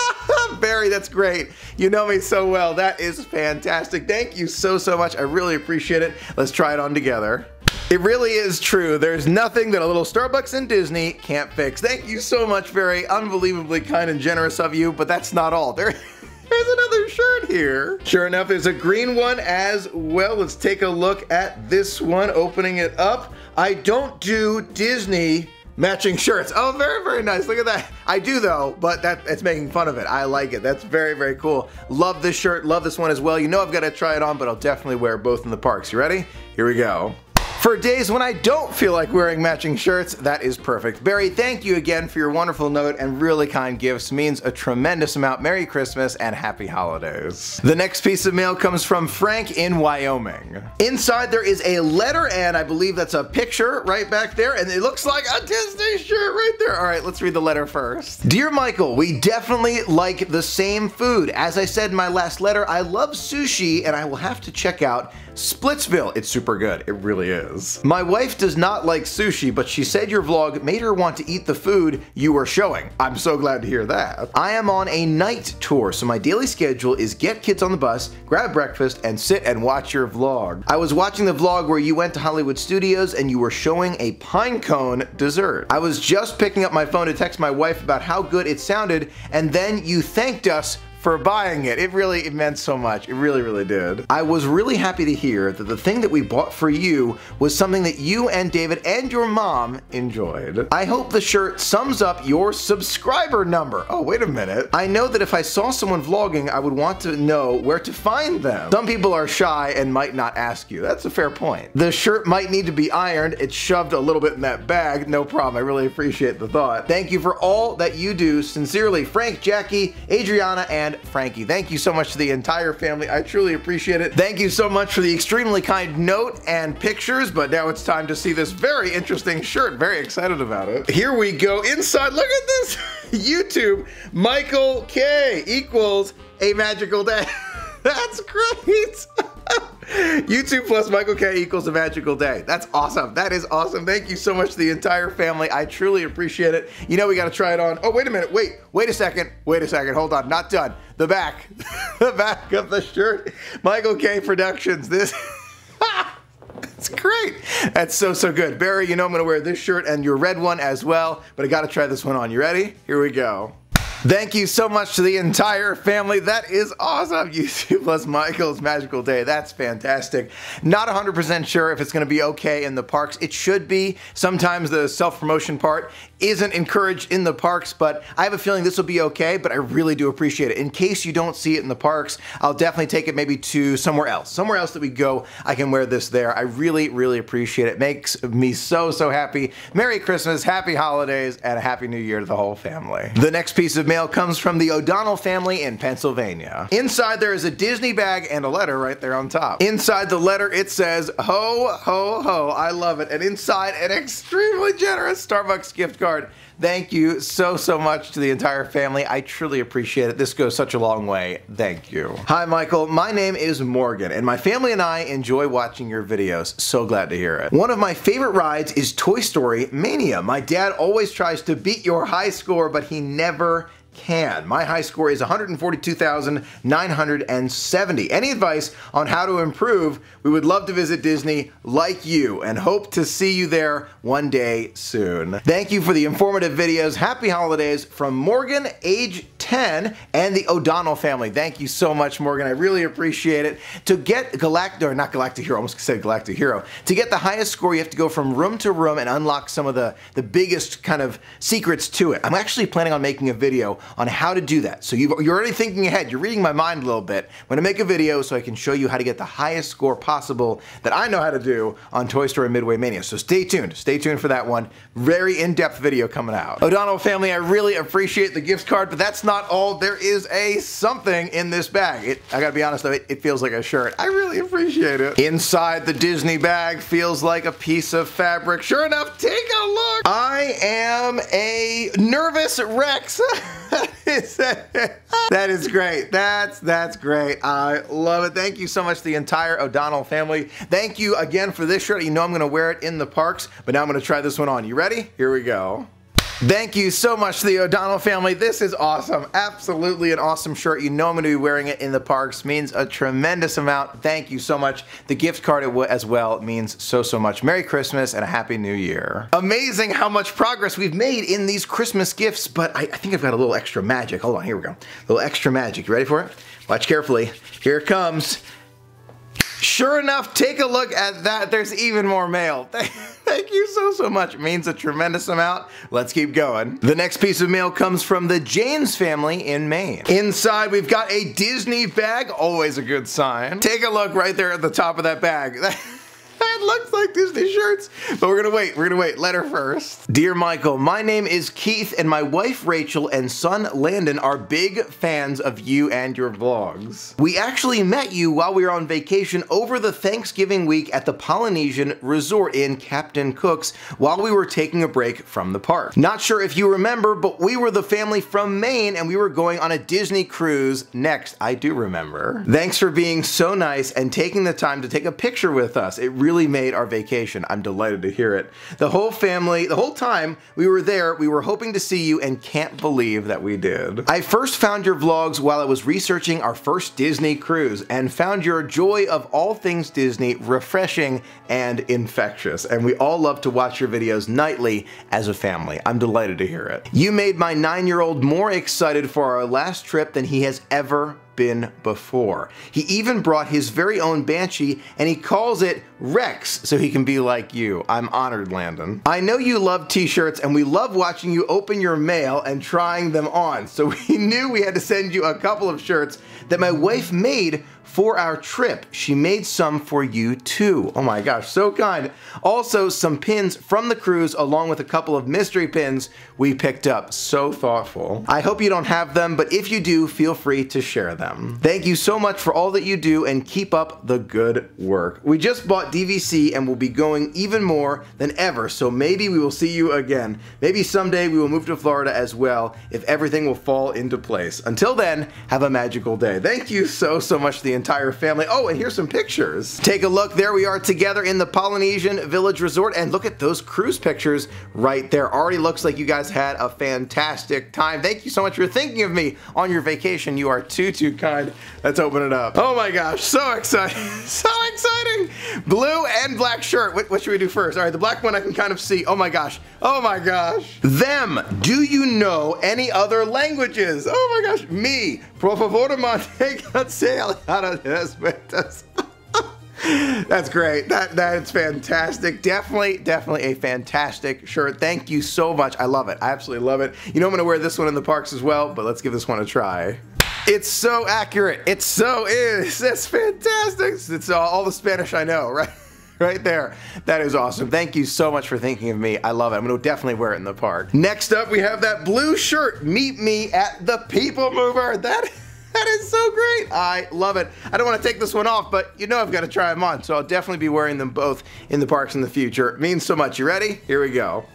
Barry, that's great. You know me so well. That is fantastic. Thank you so so much. I really appreciate it. Let's try it on together. It really is true. There's nothing that a little Starbucks and Disney can't fix. Thank you so much, Barry. Unbelievably kind and generous of you, but that's not all. There There's another shirt here. Sure enough, there's a green one as well. Let's take a look at this one, opening it up. I don't do Disney Matching shirts. Oh, very, very nice. Look at that. I do though, but that it's making fun of it. I like it. That's very, very cool. Love this shirt. Love this one as well. You know I've got to try it on, but I'll definitely wear both in the parks. You ready? Here we go. For days when I don't feel like wearing matching shirts, that is perfect. Barry, thank you again for your wonderful note and really kind gifts. Means a tremendous amount. Merry Christmas and happy holidays. The next piece of mail comes from Frank in Wyoming. Inside there is a letter and I believe that's a picture right back there and it looks like a Disney shirt right there. All right, let's read the letter first. Dear Michael, we definitely like the same food. As I said in my last letter, I love sushi and I will have to check out Splitsville. It's super good. It really is. My wife does not like sushi, but she said your vlog made her want to eat the food you were showing. I'm so glad to hear that. I am on a night tour, so my daily schedule is get kids on the bus, grab breakfast, and sit and watch your vlog. I was watching the vlog where you went to Hollywood Studios and you were showing a pine cone dessert. I was just picking up my phone to text my wife about how good it sounded, and then you thanked us for buying it. It really it meant so much. It really, really did. I was really happy to hear that the thing that we bought for you was something that you and David and your mom enjoyed. I hope the shirt sums up your subscriber number. Oh, wait a minute. I know that if I saw someone vlogging, I would want to know where to find them. Some people are shy and might not ask you. That's a fair point. The shirt might need to be ironed. It's shoved a little bit in that bag. No problem. I really appreciate the thought. Thank you for all that you do. Sincerely, Frank, Jackie, Adriana, and Frankie. Thank you so much to the entire family. I truly appreciate it. Thank you so much for the extremely kind note and pictures, but now it's time to see this very interesting shirt. Very excited about it. Here we go inside. Look at this. YouTube, Michael Kay equals a magical day. That's great. YouTube plus Michael Kay equals a magical day. That's awesome. That is awesome. Thank you so much to the entire family. I truly appreciate it. You know we got to try it on. Oh, wait a minute. Wait. Wait a second. Wait a second. Hold on. Not done. The back. the back of the shirt. Michael Kay Productions. This It's great. That's so, so good. Barry, you know I'm going to wear this shirt and your red one as well, but I got to try this one on. You ready? Here we go. Thank you so much to the entire family. That is awesome. YouTube plus Michael's Magical Day. That's fantastic. Not 100% sure if it's going to be okay in the parks. It should be. Sometimes the self-promotion part isn't encouraged in the parks, but I have a feeling this will be okay, but I really do appreciate it. In case you don't see it in the parks, I'll definitely take it maybe to somewhere else. Somewhere else that we go, I can wear this there. I really, really appreciate it. Makes me so, so happy. Merry Christmas, happy holidays, and a happy new year to the whole family. The next piece of mail comes from the O'Donnell family in Pennsylvania. Inside there is a Disney bag and a letter right there on top. Inside the letter it says, ho, ho, ho, I love it. And inside an extremely generous Starbucks gift card. Thank you so, so much to the entire family. I truly appreciate it. This goes such a long way. Thank you. Hi, Michael. My name is Morgan, and my family and I enjoy watching your videos. So glad to hear it. One of my favorite rides is Toy Story Mania. My dad always tries to beat your high score, but he never can. My high score is 142,970. Any advice on how to improve? We would love to visit Disney like you and hope to see you there one day soon. Thank you for the informative videos. Happy holidays from Morgan, age 10, and the O'Donnell family. Thank you so much, Morgan. I really appreciate it. To get Galactic, or not Galactic Hero, I almost said Galactic Hero. To get the highest score, you have to go from room to room and unlock some of the, the biggest kind of secrets to it. I'm actually planning on making a video on how to do that. So you are already thinking ahead. You're reading my mind a little bit. I'm to make a video so I can show you how to get the highest score possible that I know how to do on Toy Story Midway Mania. So stay tuned. Stay tuned for that one. Very in-depth video coming out. O'Donnell family, I really appreciate the gift card, but that's not all. There is a something in this bag. It, I gotta be honest though, it, it feels like a shirt. I really appreciate it. Inside the Disney bag feels like a piece of fabric. Sure enough, take a look. I am a nervous Rex. that is great. That's that's great. I love it. Thank you so much the entire O'Donnell family. Thank you again for this shirt. You know I'm going to wear it in the parks, but now I'm going to try this one on. You ready? Here we go. Thank you so much to the O'Donnell family. This is awesome. Absolutely an awesome shirt. You know I'm going to be wearing it in the parks. Means a tremendous amount. Thank you so much. The gift card as well means so, so much. Merry Christmas and a Happy New Year. Amazing how much progress we've made in these Christmas gifts, but I, I think I've got a little extra magic. Hold on, here we go. A little extra magic. You ready for it? Watch carefully. Here it comes. Sure enough, take a look at that. There's even more mail. Thank you so, so much. It means a tremendous amount. Let's keep going. The next piece of mail comes from the James family in Maine. Inside, we've got a Disney bag, always a good sign. Take a look right there at the top of that bag. Looks like Disney shirts. But we're gonna wait, we're gonna wait. Letter first. Dear Michael, my name is Keith and my wife Rachel and son Landon are big fans of you and your vlogs. We actually met you while we were on vacation over the Thanksgiving week at the Polynesian Resort in Captain Cook's while we were taking a break from the park. Not sure if you remember, but we were the family from Maine and we were going on a Disney cruise next. I do remember. Thanks for being so nice and taking the time to take a picture with us. It really made our vacation. I'm delighted to hear it. The whole family, the whole time we were there, we were hoping to see you and can't believe that we did. I first found your vlogs while I was researching our first Disney cruise and found your joy of all things Disney refreshing and infectious. And we all love to watch your videos nightly as a family. I'm delighted to hear it. You made my nine-year-old more excited for our last trip than he has ever been before. He even brought his very own Banshee and he calls it Rex so he can be like you. I'm honored, Landon. I know you love t-shirts and we love watching you open your mail and trying them on. So we knew we had to send you a couple of shirts that my wife made for our trip. She made some for you too. Oh my gosh, so kind. Also, some pins from the cruise along with a couple of mystery pins we picked up. So thoughtful. I hope you don't have them, but if you do, feel free to share them. Thank you so much for all that you do and keep up the good work. We just bought DVC and we'll be going even more than ever, so maybe we will see you again. Maybe someday we will move to Florida as well if everything will fall into place. Until then, have a magical day. Thank you so, so much the entire family. Oh, and here's some pictures. Take a look. There we are together in the Polynesian Village Resort, and look at those cruise pictures right there. Already looks like you guys had a fantastic time. Thank you so much for thinking of me on your vacation. You are too, too kind. Let's open it up. Oh my gosh, so exciting. so exciting. Blue and black shirt. What, what should we do first? All right, the black one I can kind of see. Oh my gosh. Oh my gosh. Them. Do you know any other languages? Oh my gosh. Me. Por favor, That's great. That that's fantastic. Definitely, definitely a fantastic shirt. Thank you so much. I love it. I absolutely love it. You know I'm gonna wear this one in the parks as well, but let's give this one a try. It's so accurate. It so is. That's fantastic. It's all, all the Spanish I know, right? right there. That is awesome. Thank you so much for thinking of me. I love it. I'm going to definitely wear it in the park. Next up, we have that blue shirt. Meet me at the People Mover. That that is so great. I love it. I don't want to take this one off, but you know I've got to try them on, so I'll definitely be wearing them both in the parks in the future. It means so much. You ready? Here we go.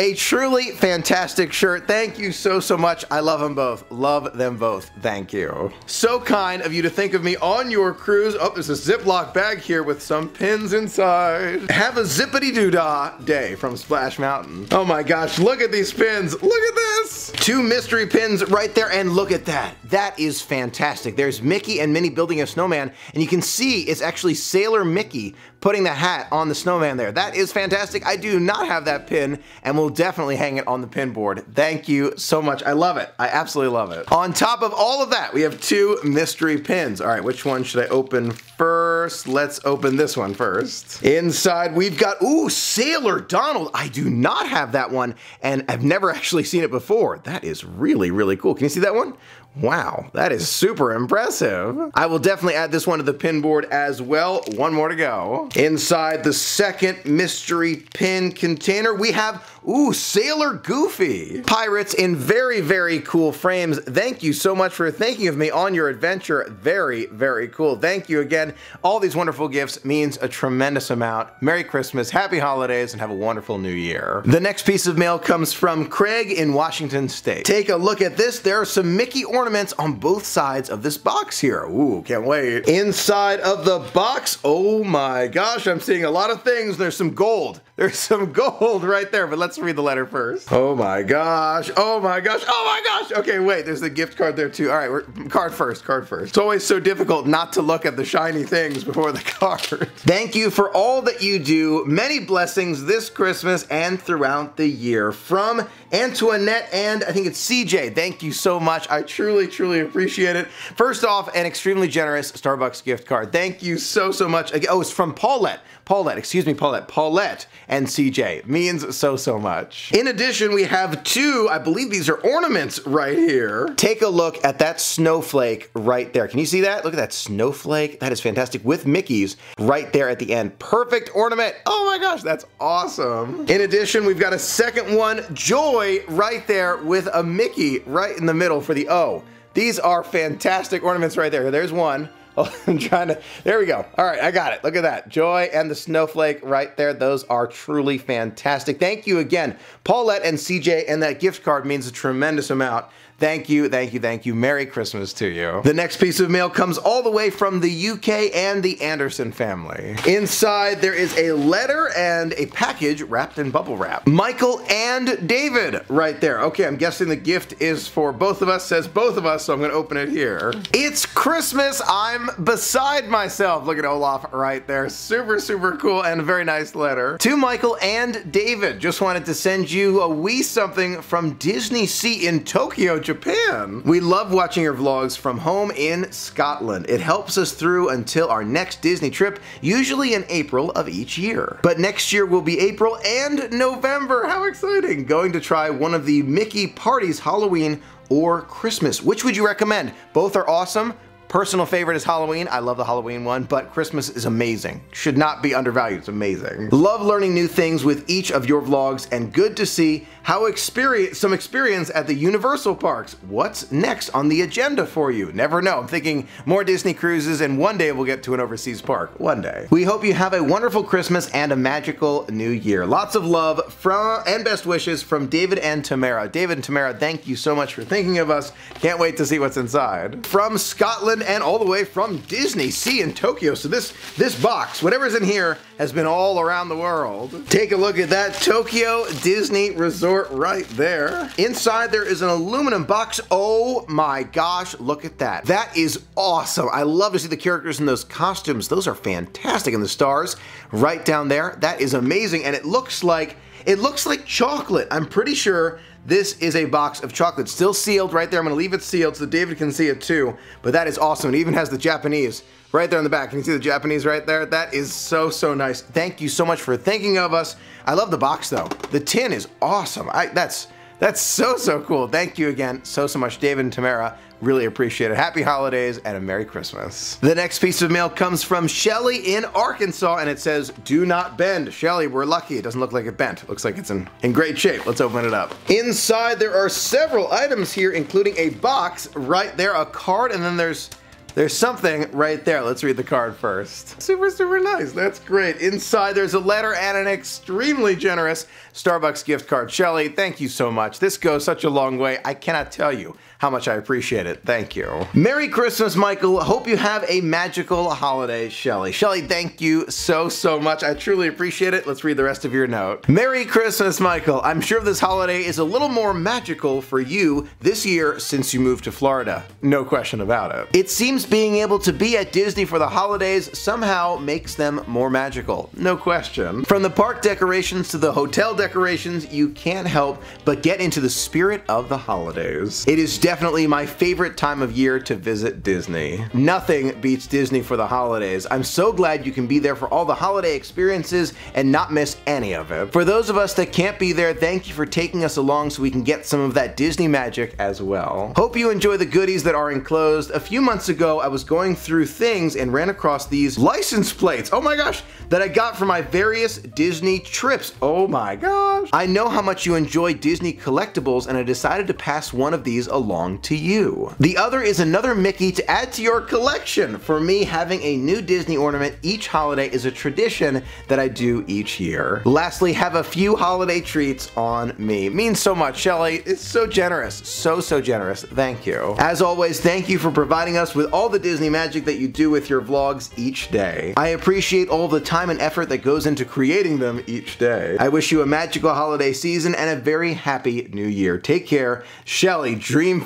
A truly fantastic shirt. Thank you so, so much. I love them both. Love them both. Thank you. So kind of you to think of me on your cruise. Oh, there's a Ziploc bag here with some pins inside. Have a zippity doo dah day from Splash Mountain. Oh my gosh, look at these pins. Look at this. Two mystery pins right there, and look at that. That is fantastic. There's Mickey and Minnie building a snowman, and you can see it's actually Sailor Mickey putting the hat on the snowman there. That is fantastic. I do not have that pin and will definitely hang it on the pin board. Thank you so much. I love it. I absolutely love it. On top of all of that, we have two mystery pins. All right, which one should I open first? Let's open this one first. Inside, we've got, ooh, Sailor Donald. I do not have that one and I've never actually seen it before. That is really, really cool. Can you see that one? Wow, that is super impressive. I will definitely add this one to the pin board as well. One more to go. Inside the second mystery pin container, we have Ooh, Sailor Goofy. Pirates in very, very cool frames. Thank you so much for thinking of me on your adventure. Very, very cool. Thank you again. All these wonderful gifts means a tremendous amount. Merry Christmas, happy holidays, and have a wonderful new year. The next piece of mail comes from Craig in Washington State. Take a look at this. There are some Mickey ornaments on both sides of this box here. Ooh, can't wait. Inside of the box, oh my gosh, I'm seeing a lot of things. There's some gold. There's some gold right there, but let's read the letter first. Oh my gosh. Oh my gosh. Oh my gosh. Okay, wait, there's the gift card there too. All right, we're card first, card first. It's always so difficult not to look at the shiny things before the card. Thank you for all that you do. Many blessings this Christmas and throughout the year. From Antoinette and I think it's CJ. Thank you so much. I truly, truly appreciate it. First off, an extremely generous Starbucks gift card. Thank you so, so much. Oh, it's from Paulette. Paulette, excuse me, Paulette. Paulette and CJ means so, so much. In addition, we have two, I believe these are ornaments right here. Take a look at that snowflake right there. Can you see that? Look at that snowflake. That is fantastic with Mickey's right there at the end. Perfect ornament. Oh my gosh, that's awesome. In addition, we've got a second one, Joy, right there with a Mickey right in the middle for the O. These are fantastic ornaments right there. There's one. I'm trying to, there we go. All right, I got it. Look at that. Joy and the snowflake right there. Those are truly fantastic. Thank you again, Paulette and CJ, and that gift card means a tremendous amount. Thank you, thank you, thank you. Merry Christmas to you. The next piece of mail comes all the way from the UK and the Anderson family. Inside, there is a letter and a package wrapped in bubble wrap. Michael and David right there. Okay, I'm guessing the gift is for both of us, says both of us, so I'm gonna open it here. It's Christmas, I'm beside myself. Look at Olaf right there. Super, super cool and a very nice letter. To Michael and David, just wanted to send you a wee something from DisneySea in Tokyo, Japan. We love watching your vlogs from home in Scotland. It helps us through until our next Disney trip, usually in April of each year. But next year will be April and November. How exciting! Going to try one of the Mickey parties Halloween or Christmas. Which would you recommend? Both are awesome. Personal favorite is Halloween. I love the Halloween one, but Christmas is amazing. Should not be undervalued. It's amazing. Love learning new things with each of your vlogs and good to see how experience some experience at the Universal parks. What's next on the agenda for you? Never know. I'm thinking more Disney cruises and one day we'll get to an overseas park. One day. We hope you have a wonderful Christmas and a magical new year. Lots of love from and best wishes from David and Tamara. David and Tamara, thank you so much for thinking of us. Can't wait to see what's inside. From Scotland and all the way from DisneySea in Tokyo. So this, this box, whatever's in here, has been all around the world. Take a look at that Tokyo Disney Resort right there. Inside there is an aluminum box. Oh my gosh, look at that. That is awesome. I love to see the characters in those costumes. Those are fantastic. And the stars right down there. That is amazing. And it looks like, it looks like chocolate. I'm pretty sure this is a box of chocolate, still sealed right there. I'm gonna leave it sealed so David can see it too. But that is awesome. It even has the Japanese right there in the back. Can you see the Japanese right there? That is so, so nice. Thank you so much for thinking of us. I love the box though. The tin is awesome. I, that's, that's so, so cool. Thank you again so, so much, David and Tamara. Really appreciate it. Happy holidays and a Merry Christmas. The next piece of mail comes from Shelly in Arkansas and it says, do not bend. Shelly, we're lucky. It doesn't look like it bent. It looks like it's in, in great shape. Let's open it up. Inside there are several items here, including a box right there, a card, and then there's there's something right there. Let's read the card first. Super, super nice. That's great. Inside, there's a letter and an extremely generous Starbucks gift card. Shelly, thank you so much. This goes such a long way. I cannot tell you how much I appreciate it. Thank you. Merry Christmas, Michael. Hope you have a magical holiday, Shelly. Shelly, thank you so, so much. I truly appreciate it. Let's read the rest of your note. Merry Christmas, Michael. I'm sure this holiday is a little more magical for you this year since you moved to Florida. No question about it. It seems being able to be at Disney for the holidays somehow makes them more magical. No question. From the park decorations to the hotel decorations, you can't help but get into the spirit of the holidays. It is definitely my favorite time of year to visit Disney. Nothing beats Disney for the holidays. I'm so glad you can be there for all the holiday experiences and not miss any of it. For those of us that can't be there, thank you for taking us along so we can get some of that Disney magic as well. Hope you enjoy the goodies that are enclosed. A few months ago, I was going through things and ran across these license plates. Oh my gosh, that I got for my various Disney trips. Oh my gosh. I know how much you enjoy Disney collectibles and I decided to pass one of these along belong to you. The other is another Mickey to add to your collection. For me, having a new Disney ornament each holiday is a tradition that I do each year. Lastly, have a few holiday treats on me. Means so much, Shelly. It's so generous. So, so generous. Thank you. As always, thank you for providing us with all the Disney magic that you do with your vlogs each day. I appreciate all the time and effort that goes into creating them each day. I wish you a magical holiday season and a very happy new year. Take care. Shelly,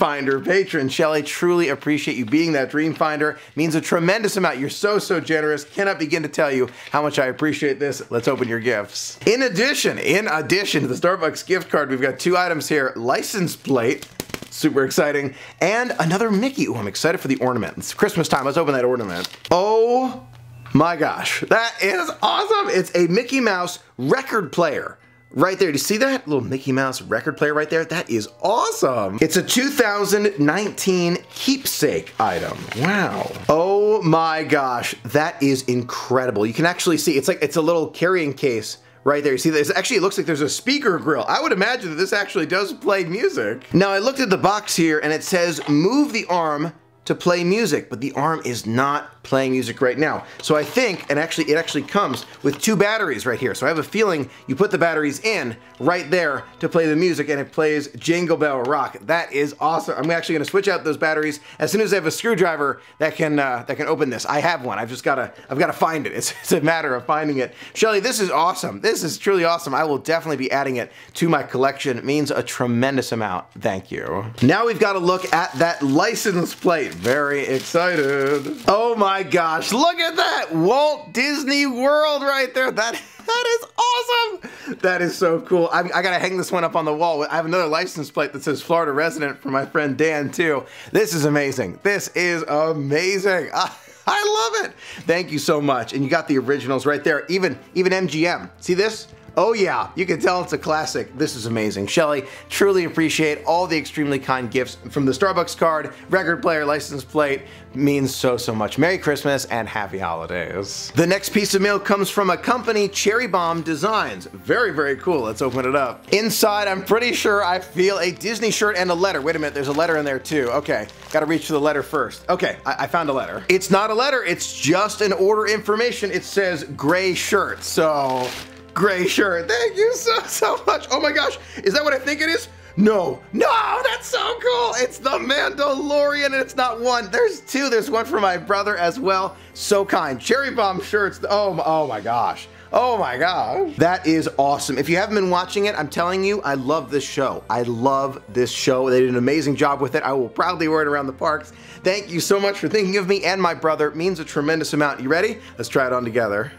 Dreamfinder patron. Shelly, truly appreciate you being that Dreamfinder. Means a tremendous amount. You're so, so generous. Cannot begin to tell you how much I appreciate this. Let's open your gifts. In addition, in addition to the Starbucks gift card, we've got two items here. License plate super exciting. And another Mickey. Oh, I'm excited for the ornament. It's Christmas time. Let's open that ornament. Oh my gosh, that is awesome. It's a Mickey Mouse record player. Right there, do you see that? Little Mickey Mouse record player right there? That is awesome. It's a 2019 keepsake item. Wow. Oh my gosh, that is incredible. You can actually see, it's like, it's a little carrying case right there. You see this? Actually, it looks like there's a speaker grill. I would imagine that this actually does play music. Now, I looked at the box here and it says move the arm to play music, but the arm is not playing music right now. So I think, and actually it actually comes with two batteries right here. So I have a feeling you put the batteries in right there to play the music and it plays Jingle Bell Rock. That is awesome. I'm actually gonna switch out those batteries as soon as I have a screwdriver that can uh, that can open this. I have one, I've just gotta, I've gotta find it. It's, it's a matter of finding it. Shelly, this is awesome. This is truly awesome. I will definitely be adding it to my collection. It means a tremendous amount. Thank you. Now we've got to look at that license plate. Very excited. Oh my my gosh, look at that! Walt Disney World right there. That that is awesome. That is so cool. I, I, gotta hang this one up on the wall. I have another license plate that says Florida resident for my friend Dan too. This is amazing. This is amazing. I love it. Thank you so much. And you got the originals right there. Even even MGM. See this? Oh yeah, you can tell it's a classic. This is amazing. Shelly, truly appreciate all the extremely kind gifts from the Starbucks card, record player, license plate. Means so, so much. Merry Christmas and happy holidays. The next piece of mail comes from a company, Cherry Bomb Designs. Very, very cool. Let's open it up. Inside, I'm pretty sure I feel a Disney shirt and a letter. Wait a minute, there's a letter in there too. Okay, gotta reach for the letter first. Okay, I, I found a letter. It's not a letter, it's just an order information. It says gray shirt, so gray shirt. Thank you so, so much. Oh my gosh, is that what I think it is? No, no, that's so cool. It's the Mandalorian and it's not one. There's two. There's one for my brother as well. So kind. Cherry Bomb shirts. Oh, oh my gosh. Oh my gosh. That is awesome. If you haven't been watching it, I'm telling you, I love this show. I love this show. They did an amazing job with it. I will proudly wear it around the parks. Thank you so much for thinking of me and my brother. It means a tremendous amount. You ready? Let's try it on together.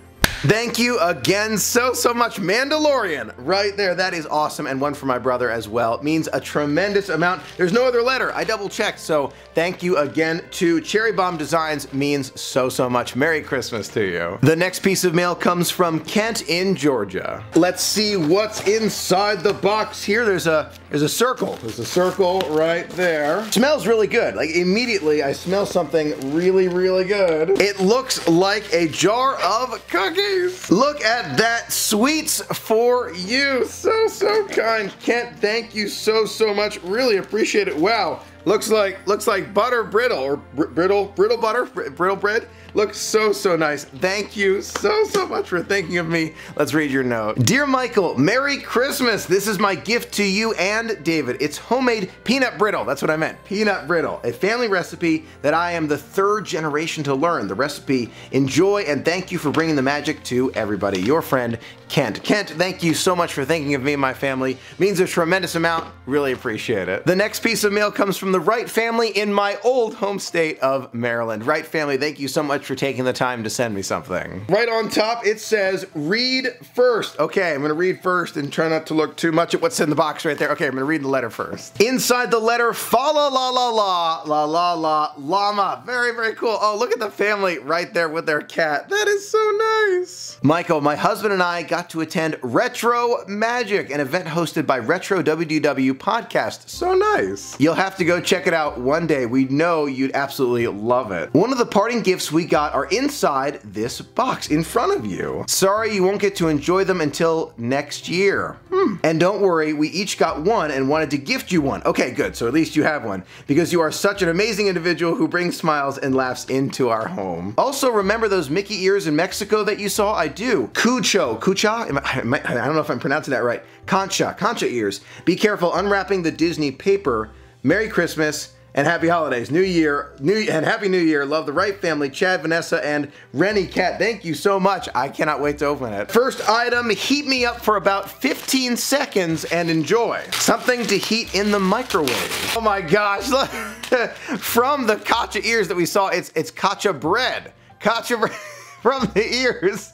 Thank you again so, so much. Mandalorian, right there. That is awesome. And one for my brother as well. It means a tremendous amount. There's no other letter. I double checked. So thank you again to Cherry Bomb Designs. Means so, so much. Merry Christmas to you. The next piece of mail comes from Kent in Georgia. Let's see what's inside the box here. There's a there's a circle. There's a circle right there. Smells really good. Like immediately I smell something really, really good. It looks like a jar of cookies. Look at that. Sweets for you. So, so kind. Kent, thank you so, so much. Really appreciate it. Wow. Looks like looks like butter brittle or br brittle brittle butter br brittle bread. Looks so, so nice. Thank you so, so much for thinking of me. Let's read your note. Dear Michael, Merry Christmas. This is my gift to you and David. It's homemade peanut brittle. That's what I meant. Peanut brittle, a family recipe that I am the third generation to learn. The recipe, enjoy and thank you for bringing the magic to everybody. Your friend, Kent. Kent, thank you so much for thinking of me and my family. Means a tremendous amount. Really appreciate it. The next piece of mail comes from the Wright family in my old home state of Maryland. Wright family, thank you so much for taking the time to send me something. Right on top, it says read first. Okay, I'm gonna read first and try not to look too much at what's in the box right there. Okay, I'm gonna read the letter first. Inside the letter, fa la la la la la la la llama. Very, very cool. Oh, look at the family right there with their cat. That is so nice. Michael, my husband and I got got to attend Retro Magic, an event hosted by Retro WDW Podcast. So nice. You'll have to go check it out one day. We know you'd absolutely love it. One of the parting gifts we got are inside this box in front of you. Sorry you won't get to enjoy them until next year. Hmm. And don't worry, we each got one and wanted to gift you one. Okay, good, so at least you have one because you are such an amazing individual who brings smiles and laughs into our home. Also, remember those Mickey ears in Mexico that you saw? I do. Cucho, Cucha? I, I don't know if I'm pronouncing that right. Concha, Concha ears. Be careful unwrapping the Disney paper. Merry Christmas and happy holidays, New Year, New and Happy New Year. Love the Wright family, Chad, Vanessa, and Rennie Cat. Thank you so much. I cannot wait to open it. First item, heat me up for about 15 seconds and enjoy. Something to heat in the microwave. Oh my gosh, look. From the Kacha ears that we saw, it's it's Kacha bread. Kacha bread from the ears.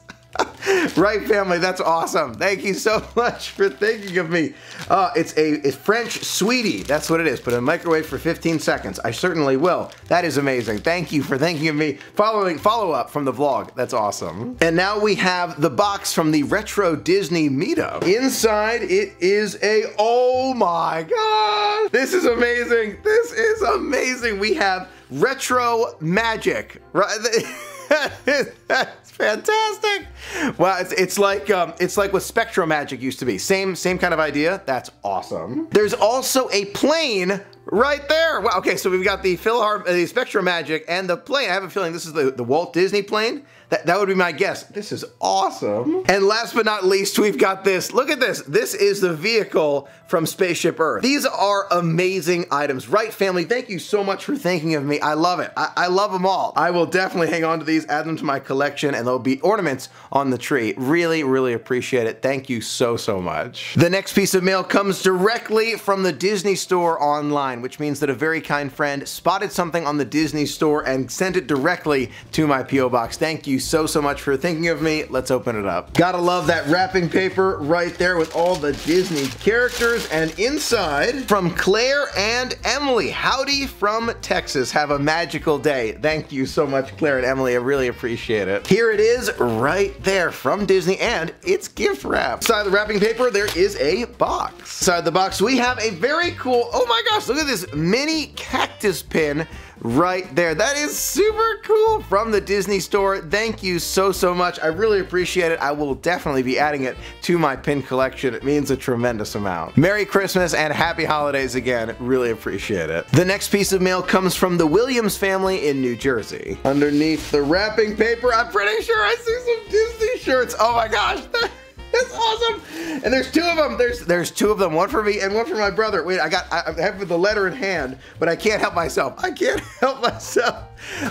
Wright family, that's awesome. Thank you so much for thinking of me. Uh, it's a, a French sweetie. That's what it is. Put in a microwave for 15 seconds. I certainly will. That is amazing. Thank you for thinking of me. Following follow up from the vlog. That's awesome. And now we have the box from the Retro Disney Meetup. Inside it is a oh my god. This is amazing. This is amazing. We have retro magic. Right? Fantastic. Well, it's, it's like um, it's like what Spectro Magic used to be. Same same kind of idea. That's awesome. There's also a plane right there. Well, okay, so we've got the Philhar, the Spectro Magic, and the plane. I have a feeling this is the, the Walt Disney plane. That, that would be my guess. This is awesome. And last but not least, we've got this. Look at this. This is the vehicle from Spaceship Earth. These are amazing items. Wright, family, thank you so much for thinking of me. I love it. I, I love them all. I will definitely hang on to these, add them to my collection, and they'll be ornaments on the tree. Really, really appreciate it. Thank you so, so much. The next piece of mail comes directly from the Disney Store online, which means that a very kind friend spotted something on the Disney Store and sent it directly to my P.O. Box. Thank you so, so much for thinking of me. Let's open it up. Gotta love that wrapping paper right there with all the Disney characters and inside from Claire and Emily. Howdy from Texas. Have a magical day. Thank you so much, Claire and Emily. I really appreciate it. Here it is right there from Disney and it's gift wrap. Inside the wrapping paper, there is a box. Inside the box, we have a very cool, oh my gosh, look at this mini cactus pin right there. That is super cool from the Disney store. Thank you so, so much. I really appreciate it. I will definitely be adding it to my pin collection. It means a tremendous amount. Merry Christmas and happy holidays again. Really appreciate it. The next piece of mail comes from the Williams family in New Jersey. Underneath the wrapping paper, I'm pretty sure I see some Disney shirts. Oh my gosh. That's awesome. And there's two of them. There's there's two of them. One for me and one for my brother. Wait, I got I have the letter in hand, but I can't help myself. I can't help myself.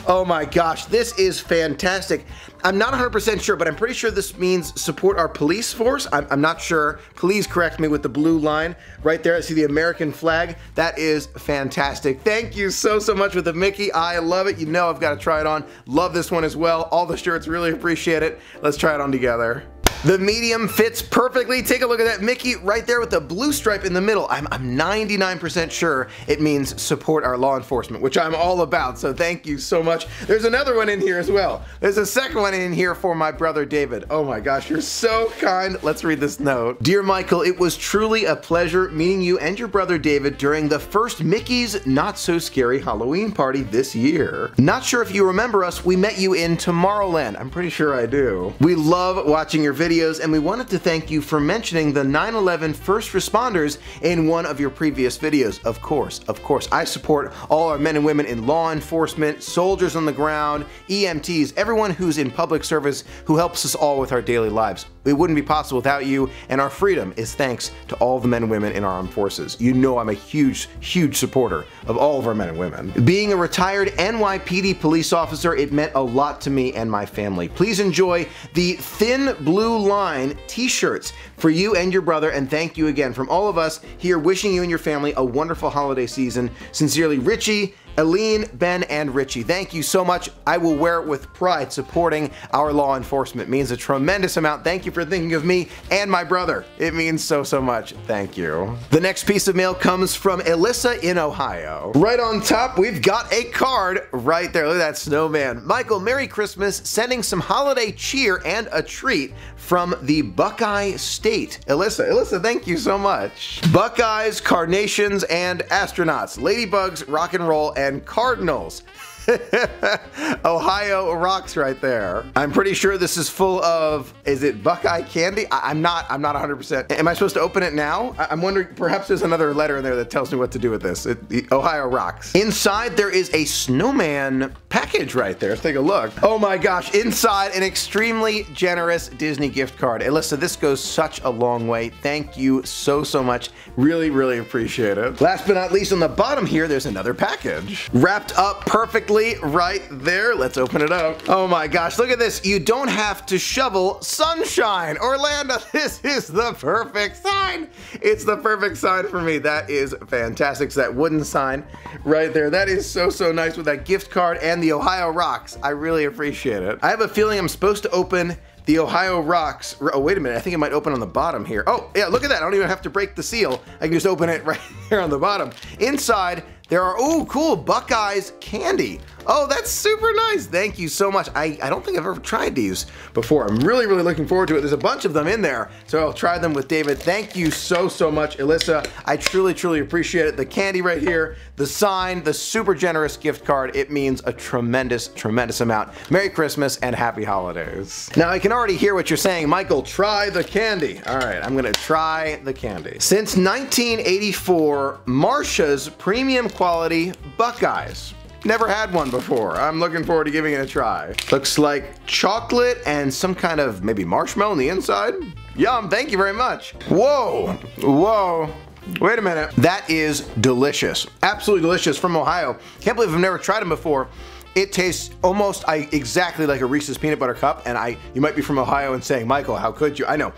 Oh my gosh, this is fantastic. I'm not 100% sure, but I'm pretty sure this means support our police force. I'm, I'm, not sure. Please correct me with the blue line right there. I see the American flag. That is fantastic. Thank you so, so much with the Mickey. I love it. You know I've got to try it on. Love this one as well. All the shirts, really appreciate it. Let's try it on together. The medium fits perfectly. Take a look at that Mickey right there with the blue stripe in the middle. I'm 99% sure it means support our law enforcement, which I'm all about, so thank you so much. There's another one in here as well. There's a second one in here for my brother David. Oh my gosh, you're so kind. Let's read this note. Dear Michael, it was truly a pleasure meeting you and your brother David during the first Mickey's Not So Scary Halloween party this year. Not sure if you remember us, we met you in Tomorrowland. I'm pretty sure I do. We love watching your videos videos and we wanted to thank you for mentioning the 9-11 first responders in one of your previous videos. Of course, of course, I support all our men and women in law enforcement, soldiers on the ground, EMTs, everyone who's in public service who helps us all with our daily lives. It wouldn't be possible without you, and our freedom is thanks to all the men and women in our armed forces. You know I'm a huge, huge supporter of all of our men and women. Being a retired NYPD police officer, it meant a lot to me and my family. Please enjoy the Thin Blue Line t-shirts for you and your brother, and thank you again from all of us here wishing you and your family a wonderful holiday season. Sincerely, Richie Aline, Ben, and Richie, thank you so much. I will wear it with pride. Supporting our law enforcement means a tremendous amount. Thank you for thinking of me and my brother. It means so, so much. Thank you. The next piece of mail comes from Alyssa in Ohio. Right on top, we've got a card right there. Look at that snowman. Michael, Merry Christmas. Sending some holiday cheer and a treat from the Buckeye State. Alyssa, Alyssa, thank you so much. Buckeyes, carnations, and astronauts. Ladybugs, rock and roll, and cardinals. Ohio rocks right there. I'm pretty sure this is full of, is it Buckeye candy? I, am not, I'm not 100%. Am I supposed to open it now? I, am wondering, perhaps there's another letter in there that tells me what to do with this. It, Ohio rocks. Inside there is a snowman package right there. Let's take a look. Oh my gosh, inside an extremely generous Disney gift card. Alyssa, this goes such a long way. Thank you so, so much. Really, really appreciate it. Last but not least, on the bottom here, there's another package. Wrapped up perfectly right there. Let's open it up. Oh my gosh, look at this. You don't have to shovel sunshine. Orlando, this is the perfect sign. It's the perfect sign for me. That is fantastic. So that wooden sign right there. That is so, so nice with that gift card and the Ohio Rocks. I really appreciate it. I have a feeling I'm supposed to open the Ohio Rocks. Oh, wait a minute. I think it might open on the bottom here. Oh, yeah, look at that. I don't even have to break the seal. I can just open it right here on the bottom. Inside, there are, oh, cool, Buckeyes candy. Oh, that's super nice. Thank you so much. I, I don't think I've ever tried these before. I'm really, really looking forward to it. There's a bunch of them in there, so I'll try them with David. Thank you so, so much, Alyssa. I truly, truly appreciate it. The candy right here, the sign, the super generous gift card. It means a tremendous, tremendous amount. Merry Christmas and happy holidays. Now, I can already hear what you're saying. Michael, try the candy. All right, I'm gonna try the candy. Since 1984, Marsha's premium quality Buckeyes. Never had one before. I'm looking forward to giving it a try. Looks like chocolate and some kind of maybe marshmallow on the inside. Yum, thank you very much. Whoa, whoa. Wait a minute. That is delicious. Absolutely delicious from Ohio. Can't believe I've never tried them before. It tastes almost I, exactly like a Reese's peanut butter cup, and I you might be from Ohio and saying, Michael, how could you? I know.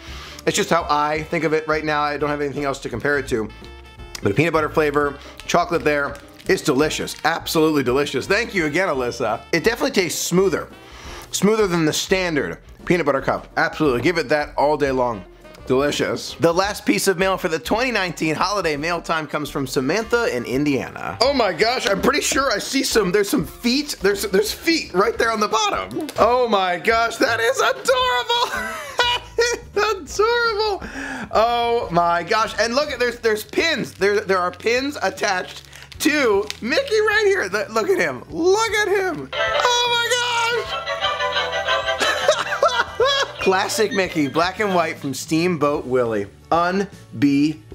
It's just how I think of it right now. I don't have anything else to compare it to. But a peanut butter flavor, chocolate there, it's delicious, absolutely delicious. Thank you again, Alyssa. It definitely tastes smoother, smoother than the standard peanut butter cup. Absolutely, give it that all day long. Delicious. The last piece of mail for the 2019 holiday mail time comes from Samantha in Indiana. Oh my gosh, I'm pretty sure I see some, there's some feet, there's, there's feet right there on the bottom. Oh my gosh, that is adorable. adorable. Oh my gosh, and look, at there's there's pins. There, there are pins attached to Mickey right here. Look at him. Look at him. Oh my gosh. Classic Mickey, black and white from Steamboat Willie. Unbelievable.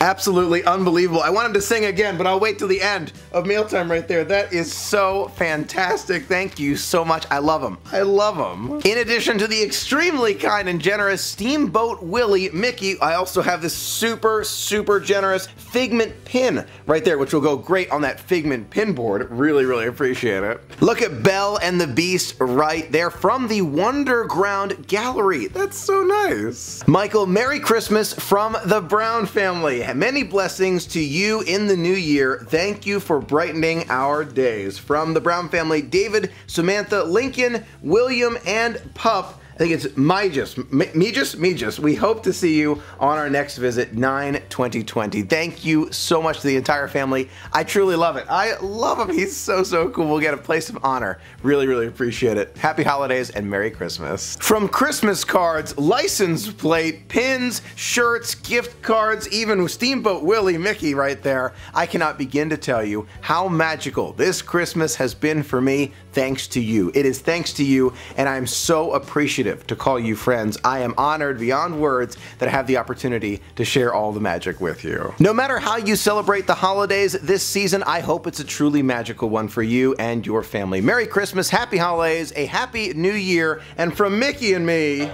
Absolutely unbelievable. I wanted to sing again, but I'll wait till the end of mealtime right there. That is so fantastic. Thank you so much. I love him. I love him. In addition to the extremely kind and generous Steamboat Willie Mickey, I also have this super, super generous Figment pin right there, which will go great on that Figment pin board. Really, really appreciate it. Look at Belle and the Beast right there from the Wonderground Gallery. That's so nice. Michael, Merry Christmas from the Brown family. Many blessings to you in the new year. Thank you for brightening our days. From the Brown family, David, Samantha, Lincoln, William, and Pup. I think it's Mijus. Mijus? Mijus. We hope to see you on our next visit, 9 2020. Thank you so much to the entire family. I truly love it. I love him. He's so, so cool. We'll get a place of honor. Really, really appreciate it. Happy holidays and Merry Christmas. From Christmas cards, license plate, pins, shirts, gift cards, even Steamboat Willie Mickey right there, I cannot begin to tell you how magical this Christmas has been for me thanks to you. It is thanks to you, and I'm so appreciative to call you friends. I am honored beyond words that I have the opportunity to share all the magic with you. No matter how you celebrate the holidays this season, I hope it's a truly magical one for you and your family. Merry Christmas, Happy Holidays, a Happy New Year, and from Mickey and me,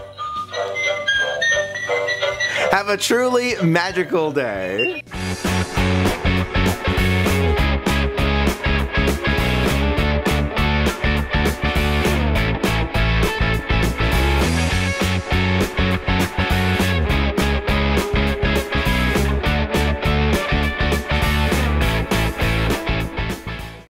have a truly magical day.